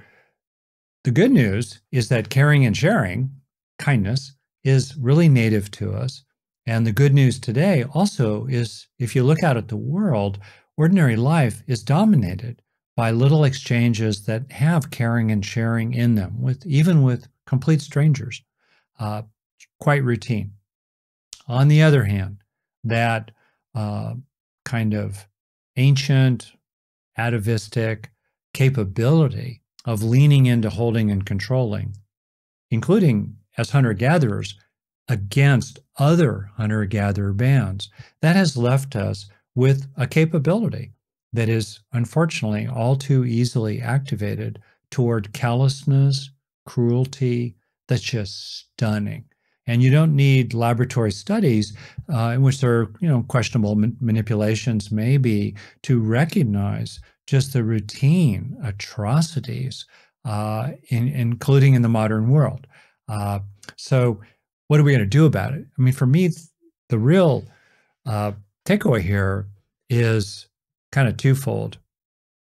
the good news is that caring and sharing, kindness, is really native to us. And the good news today also is if you look out at the world, ordinary life is dominated by little exchanges that have caring and sharing in them, with even with complete strangers, uh, quite routine. On the other hand, that uh, kind of ancient, atavistic capability of leaning into holding and controlling, including as hunter gatherers against other hunter gatherer bands. That has left us with a capability that is unfortunately all too easily activated toward callousness, cruelty, that's just stunning. And you don't need laboratory studies uh, in which there are, you know, questionable manipulations maybe to recognize just the routine atrocities, uh, in, including in the modern world. Uh, so, what are we going to do about it? I mean, for me, the real uh, takeaway here is kind of twofold.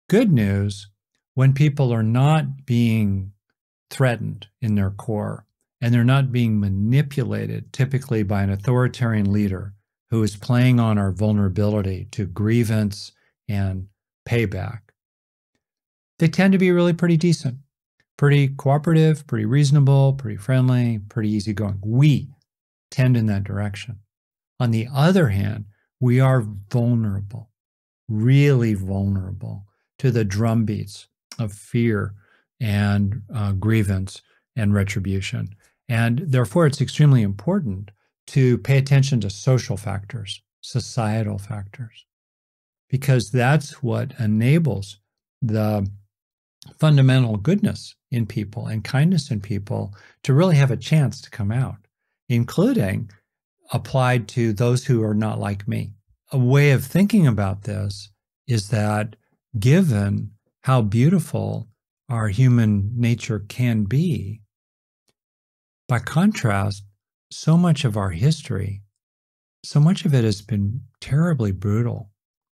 Good news when people are not being threatened in their core and they're not being manipulated typically by an authoritarian leader who is playing on our vulnerability to grievance and payback. They tend to be really pretty decent, pretty cooperative, pretty reasonable, pretty friendly, pretty easygoing. We tend in that direction. On the other hand, we are vulnerable, really vulnerable to the drumbeats of fear and uh, grievance and retribution. And therefore, it's extremely important to pay attention to social factors, societal factors, because that's what enables the fundamental goodness in people and kindness in people to really have a chance to come out, including applied to those who are not like me. A way of thinking about this is that given how beautiful our human nature can be, by contrast, so much of our history, so much of it has been terribly brutal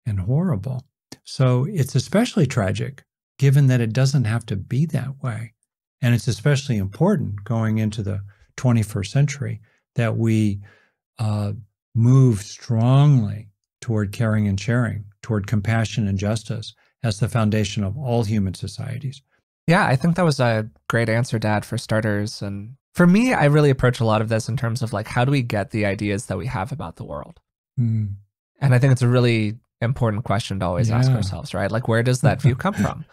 and horrible. So it's especially tragic given that it doesn't have to be that way. And it's especially important going into the 21st century that we uh, move strongly toward caring and sharing, toward compassion and justice, as the foundation of all human societies. Yeah, I think that was a great answer, Dad, for starters. And for me, I really approach a lot of this in terms of like, how do we get the ideas that we have about the world? Mm. And I think it's a really important question to always yeah. ask ourselves, right? Like, where does that view come from?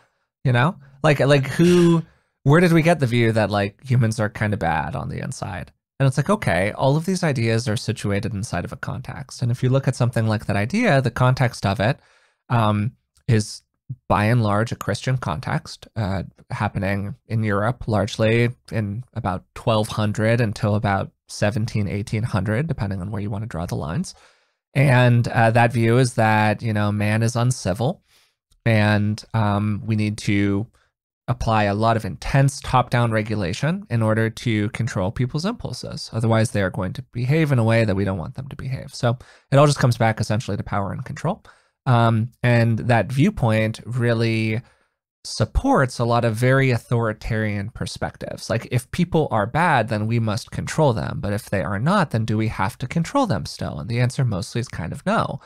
You know, like, like who, where did we get the view that like humans are kind of bad on the inside? And it's like, okay, all of these ideas are situated inside of a context. And if you look at something like that idea, the context of it um, is by and large a Christian context uh, happening in Europe, largely in about 1200 until about 17, 1800, depending on where you want to draw the lines. And uh, that view is that, you know, man is uncivil and um, we need to apply a lot of intense top down regulation in order to control people's impulses. Otherwise, they are going to behave in a way that we don't want them to behave. So it all just comes back essentially to power and control. Um, and that viewpoint really supports a lot of very authoritarian perspectives. Like, if people are bad, then we must control them. But if they are not, then do we have to control them still? And the answer mostly is kind of no.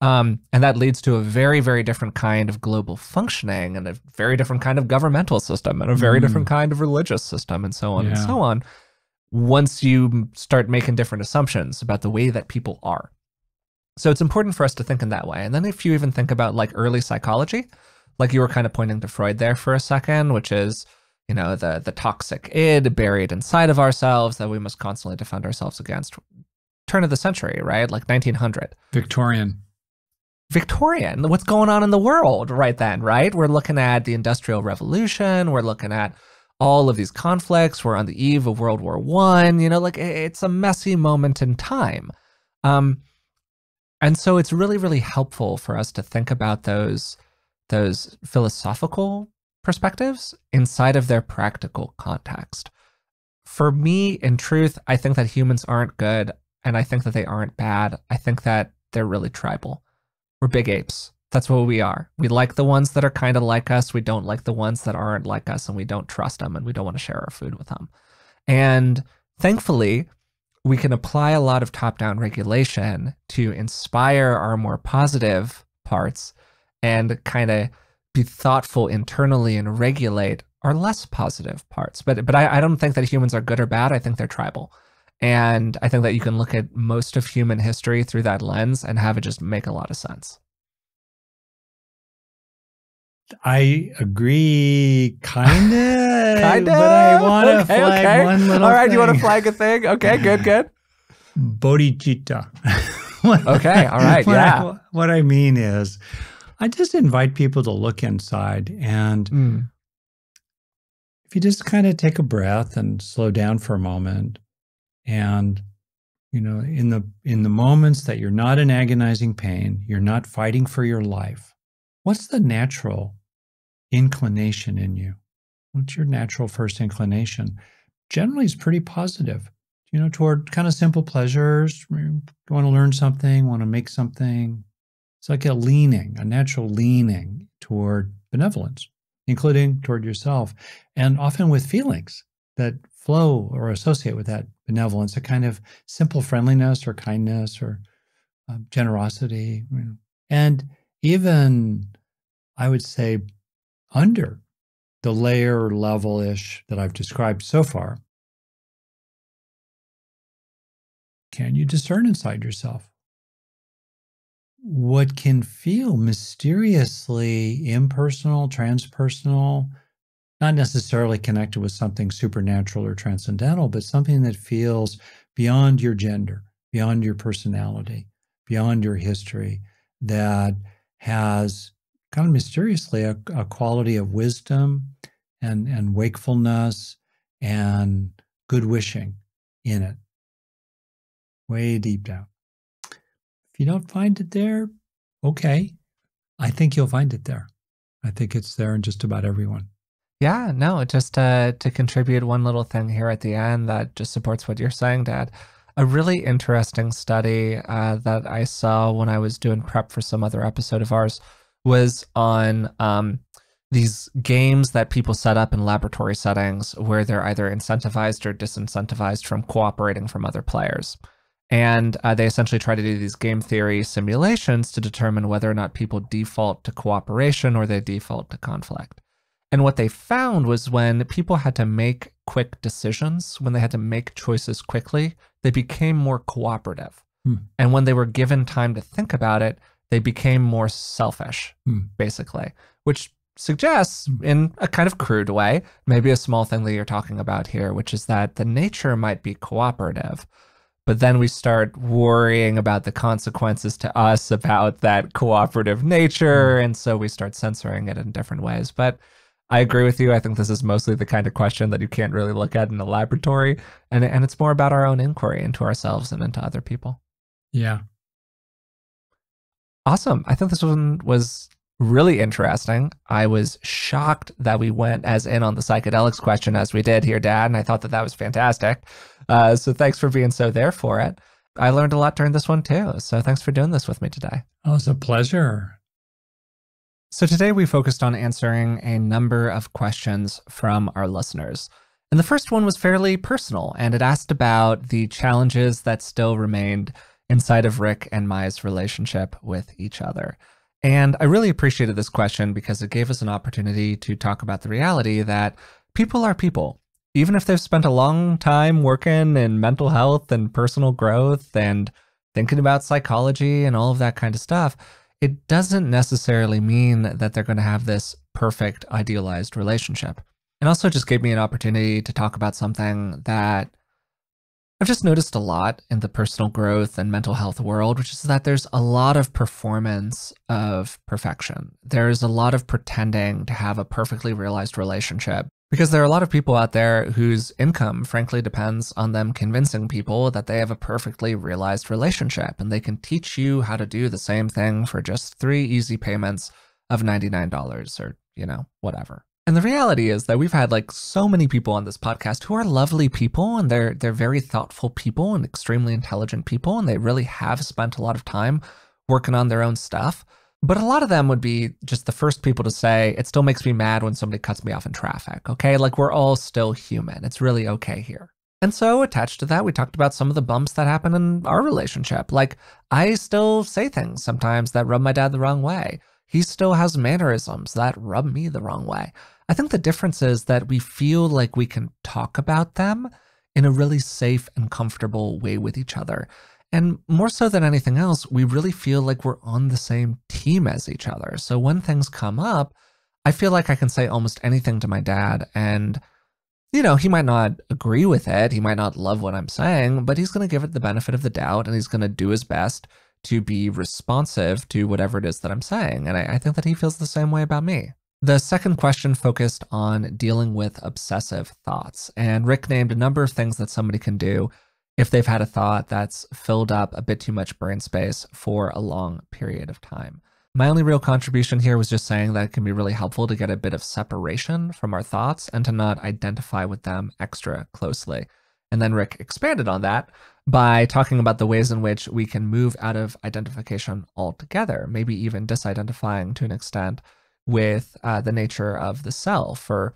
Um, and that leads to a very, very different kind of global functioning and a very different kind of governmental system and a very mm. different kind of religious system and so on yeah. and so on. Once you start making different assumptions about the way that people are. So it's important for us to think in that way. And then if you even think about like early psychology, like you were kind of pointing to Freud there for a second, which is, you know, the the toxic id buried inside of ourselves that we must constantly defend ourselves against. Turn of the century, right? Like 1900. Victorian. Victorian. What's going on in the world right then, right? We're looking at the Industrial Revolution. We're looking at all of these conflicts. We're on the eve of World War One. You know, like it's a messy moment in time. Um, and so it's really, really helpful for us to think about those, those philosophical perspectives inside of their practical context. For me, in truth, I think that humans aren't good and I think that they aren't bad. I think that they're really tribal. We're big apes. That's what we are. We like the ones that are kind of like us. We don't like the ones that aren't like us and we don't trust them and we don't want to share our food with them. And thankfully, we can apply a lot of top down regulation to inspire our more positive parts and kind of be thoughtful internally and regulate our less positive parts. But but I, I don't think that humans are good or bad. I think they're tribal. And I think that you can look at most of human history through that lens and have it just make a lot of sense. I agree, kind of, kind of. But I want to okay, flag okay. one little. All right, thing. you want to flag a thing? Okay, good, good. Bodhicitta. okay, all right, what yeah. I, what I mean is, I just invite people to look inside, and mm. if you just kind of take a breath and slow down for a moment, and you know, in the in the moments that you're not in agonizing pain, you're not fighting for your life. What's the natural inclination in you? What's your natural first inclination? Generally, it's pretty positive, you know, toward kind of simple pleasures. You want to learn something, want to make something. It's like a leaning, a natural leaning toward benevolence, including toward yourself, and often with feelings that flow or associate with that benevolence, a kind of simple friendliness or kindness or uh, generosity. You know. And even, I would say, under the layer level ish that I've described so far, can you discern inside yourself? What can feel mysteriously impersonal, transpersonal, not necessarily connected with something supernatural or transcendental, but something that feels beyond your gender, beyond your personality, beyond your history, that has kind of mysteriously a, a quality of wisdom and, and wakefulness and good wishing in it, way deep down. If you don't find it there, okay. I think you'll find it there. I think it's there in just about everyone. Yeah, no, just uh, to contribute one little thing here at the end that just supports what you're saying, Dad. A really interesting study uh, that I saw when I was doing prep for some other episode of ours was on um, these games that people set up in laboratory settings where they're either incentivized or disincentivized from cooperating from other players. And uh, they essentially try to do these game theory simulations to determine whether or not people default to cooperation or they default to conflict. And what they found was when people had to make quick decisions, when they had to make choices quickly, they became more cooperative. Hmm. And when they were given time to think about it, they became more selfish, hmm. basically, which suggests, hmm. in a kind of crude way, maybe a small thing that you're talking about here, which is that the nature might be cooperative. But then we start worrying about the consequences to us about that cooperative nature. And so we start censoring it in different ways. But I agree with you. I think this is mostly the kind of question that you can't really look at in a laboratory. And, and it's more about our own inquiry into ourselves and into other people. Yeah. Awesome. I think this one was really interesting. I was shocked that we went as in on the psychedelics question as we did here, Dad. And I thought that that was fantastic. Uh, so thanks for being so there for it. I learned a lot during this one too. So thanks for doing this with me today. Oh, it's a pleasure. So today we focused on answering a number of questions from our listeners. And the first one was fairly personal, and it asked about the challenges that still remained inside of Rick and Maya's relationship with each other. And I really appreciated this question because it gave us an opportunity to talk about the reality that people are people. Even if they've spent a long time working in mental health and personal growth and thinking about psychology and all of that kind of stuff, it doesn't necessarily mean that they're going to have this perfect idealized relationship. And also just gave me an opportunity to talk about something that I've just noticed a lot in the personal growth and mental health world, which is that there's a lot of performance of perfection. There's a lot of pretending to have a perfectly realized relationship because there are a lot of people out there whose income, frankly, depends on them convincing people that they have a perfectly realized relationship and they can teach you how to do the same thing for just three easy payments of $99 or, you know, whatever. And the reality is that we've had like so many people on this podcast who are lovely people and they're they're very thoughtful people and extremely intelligent people and they really have spent a lot of time working on their own stuff. But a lot of them would be just the first people to say, it still makes me mad when somebody cuts me off in traffic. Okay. Like we're all still human. It's really okay here. And so, attached to that, we talked about some of the bumps that happen in our relationship. Like, I still say things sometimes that rub my dad the wrong way. He still has mannerisms that rub me the wrong way. I think the difference is that we feel like we can talk about them in a really safe and comfortable way with each other. And more so than anything else, we really feel like we're on the same team as each other. So when things come up, I feel like I can say almost anything to my dad and you know, he might not agree with it. He might not love what I'm saying, but he's going to give it the benefit of the doubt and he's going to do his best to be responsive to whatever it is that I'm saying. And I, I, think that he feels the same way about me. The second question focused on dealing with obsessive thoughts. And Rick named a number of things that somebody can do if they've had a thought that's filled up a bit too much brain space for a long period of time. My only real contribution here was just saying that it can be really helpful to get a bit of separation from our thoughts and to not identify with them extra closely. And then Rick expanded on that by talking about the ways in which we can move out of identification altogether, maybe even disidentifying to an extent with uh, the nature of the self or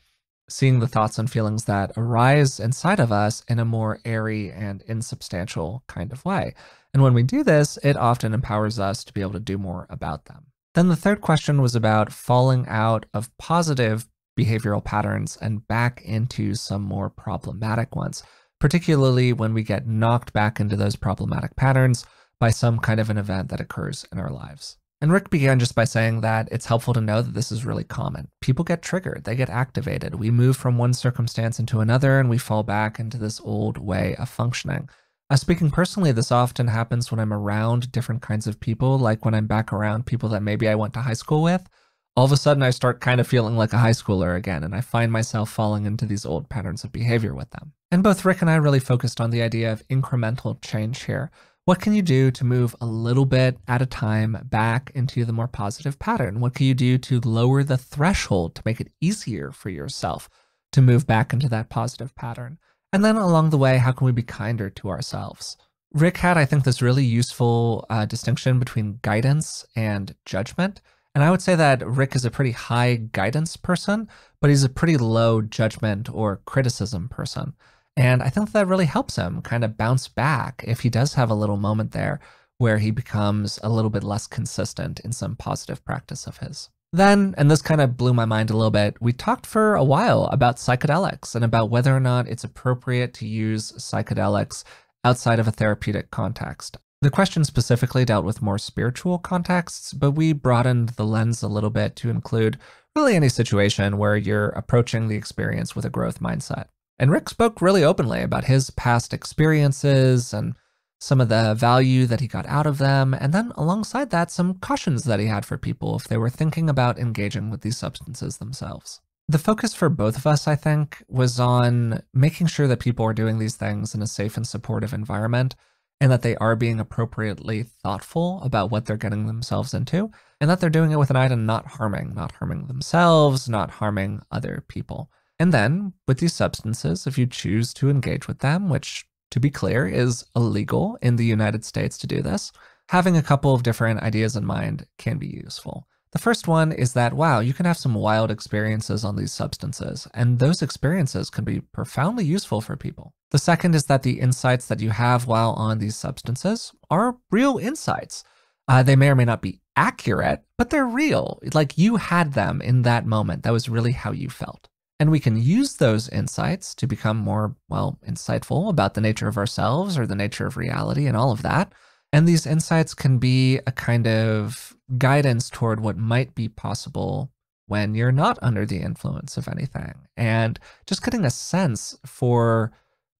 seeing the thoughts and feelings that arise inside of us in a more airy and insubstantial kind of way. And when we do this, it often empowers us to be able to do more about them. Then the third question was about falling out of positive behavioral patterns and back into some more problematic ones, particularly when we get knocked back into those problematic patterns by some kind of an event that occurs in our lives. And Rick began just by saying that it's helpful to know that this is really common. People get triggered, they get activated. We move from one circumstance into another and we fall back into this old way of functioning. Uh, speaking personally, this often happens when I'm around different kinds of people, like when I'm back around people that maybe I went to high school with. All of a sudden, I start kind of feeling like a high schooler again, and I find myself falling into these old patterns of behavior with them. And both Rick and I really focused on the idea of incremental change here. What can you do to move a little bit at a time back into the more positive pattern? What can you do to lower the threshold to make it easier for yourself to move back into that positive pattern? And then along the way, how can we be kinder to ourselves? Rick had, I think, this really useful uh, distinction between guidance and judgment. And I would say that Rick is a pretty high guidance person, but he's a pretty low judgment or criticism person. And I think that really helps him kind of bounce back if he does have a little moment there where he becomes a little bit less consistent in some positive practice of his. Then, and this kind of blew my mind a little bit, we talked for a while about psychedelics and about whether or not it's appropriate to use psychedelics outside of a therapeutic context. The question specifically dealt with more spiritual contexts, but we broadened the lens a little bit to include really any situation where you're approaching the experience with a growth mindset. And Rick spoke really openly about his past experiences and some of the value that he got out of them, and then alongside that, some cautions that he had for people if they were thinking about engaging with these substances themselves. The focus for both of us, I think, was on making sure that people are doing these things in a safe and supportive environment, and that they are being appropriately thoughtful about what they're getting themselves into, and that they're doing it with an eye to not harming, not harming themselves, not harming other people. And then, with these substances, if you choose to engage with them, which to be clear, is illegal in the United States to do this, having a couple of different ideas in mind can be useful. The first one is that, wow, you can have some wild experiences on these substances, and those experiences can be profoundly useful for people. The second is that the insights that you have while on these substances are real insights. Uh, they may or may not be accurate, but they're real. Like you had them in that moment. That was really how you felt. And we can use those insights to become more, well, insightful about the nature of ourselves or the nature of reality and all of that. And these insights can be a kind of guidance toward what might be possible when you're not under the influence of anything. And just getting a sense for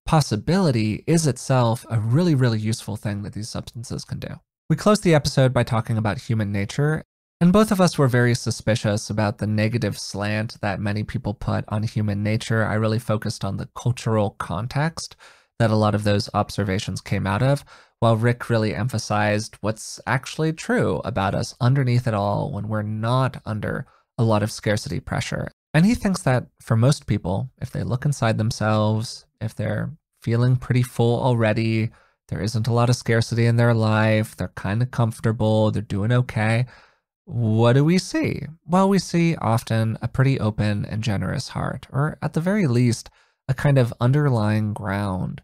possibility is itself a really, really useful thing that these substances can do. We close the episode by talking about human nature and both of us were very suspicious about the negative slant that many people put on human nature. I really focused on the cultural context that a lot of those observations came out of, while Rick really emphasized what's actually true about us underneath it all when we're not under a lot of scarcity pressure. And he thinks that for most people, if they look inside themselves, if they're feeling pretty full already, there isn't a lot of scarcity in their life, they're kind of comfortable, they're doing okay what do we see? Well, we see often a pretty open and generous heart, or at the very least, a kind of underlying ground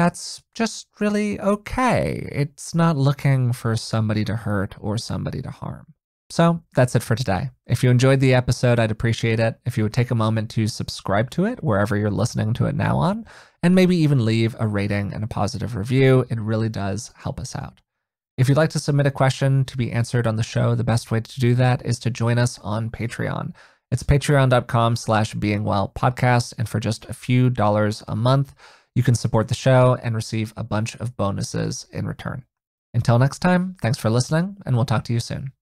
that's just really okay. It's not looking for somebody to hurt or somebody to harm. So that's it for today. If you enjoyed the episode, I'd appreciate it if you would take a moment to subscribe to it wherever you're listening to it now on, and maybe even leave a rating and a positive review. It really does help us out. If you'd like to submit a question to be answered on the show, the best way to do that is to join us on Patreon. It's patreon.com slash beingwellpodcast, and for just a few dollars a month, you can support the show and receive a bunch of bonuses in return. Until next time, thanks for listening, and we'll talk to you soon.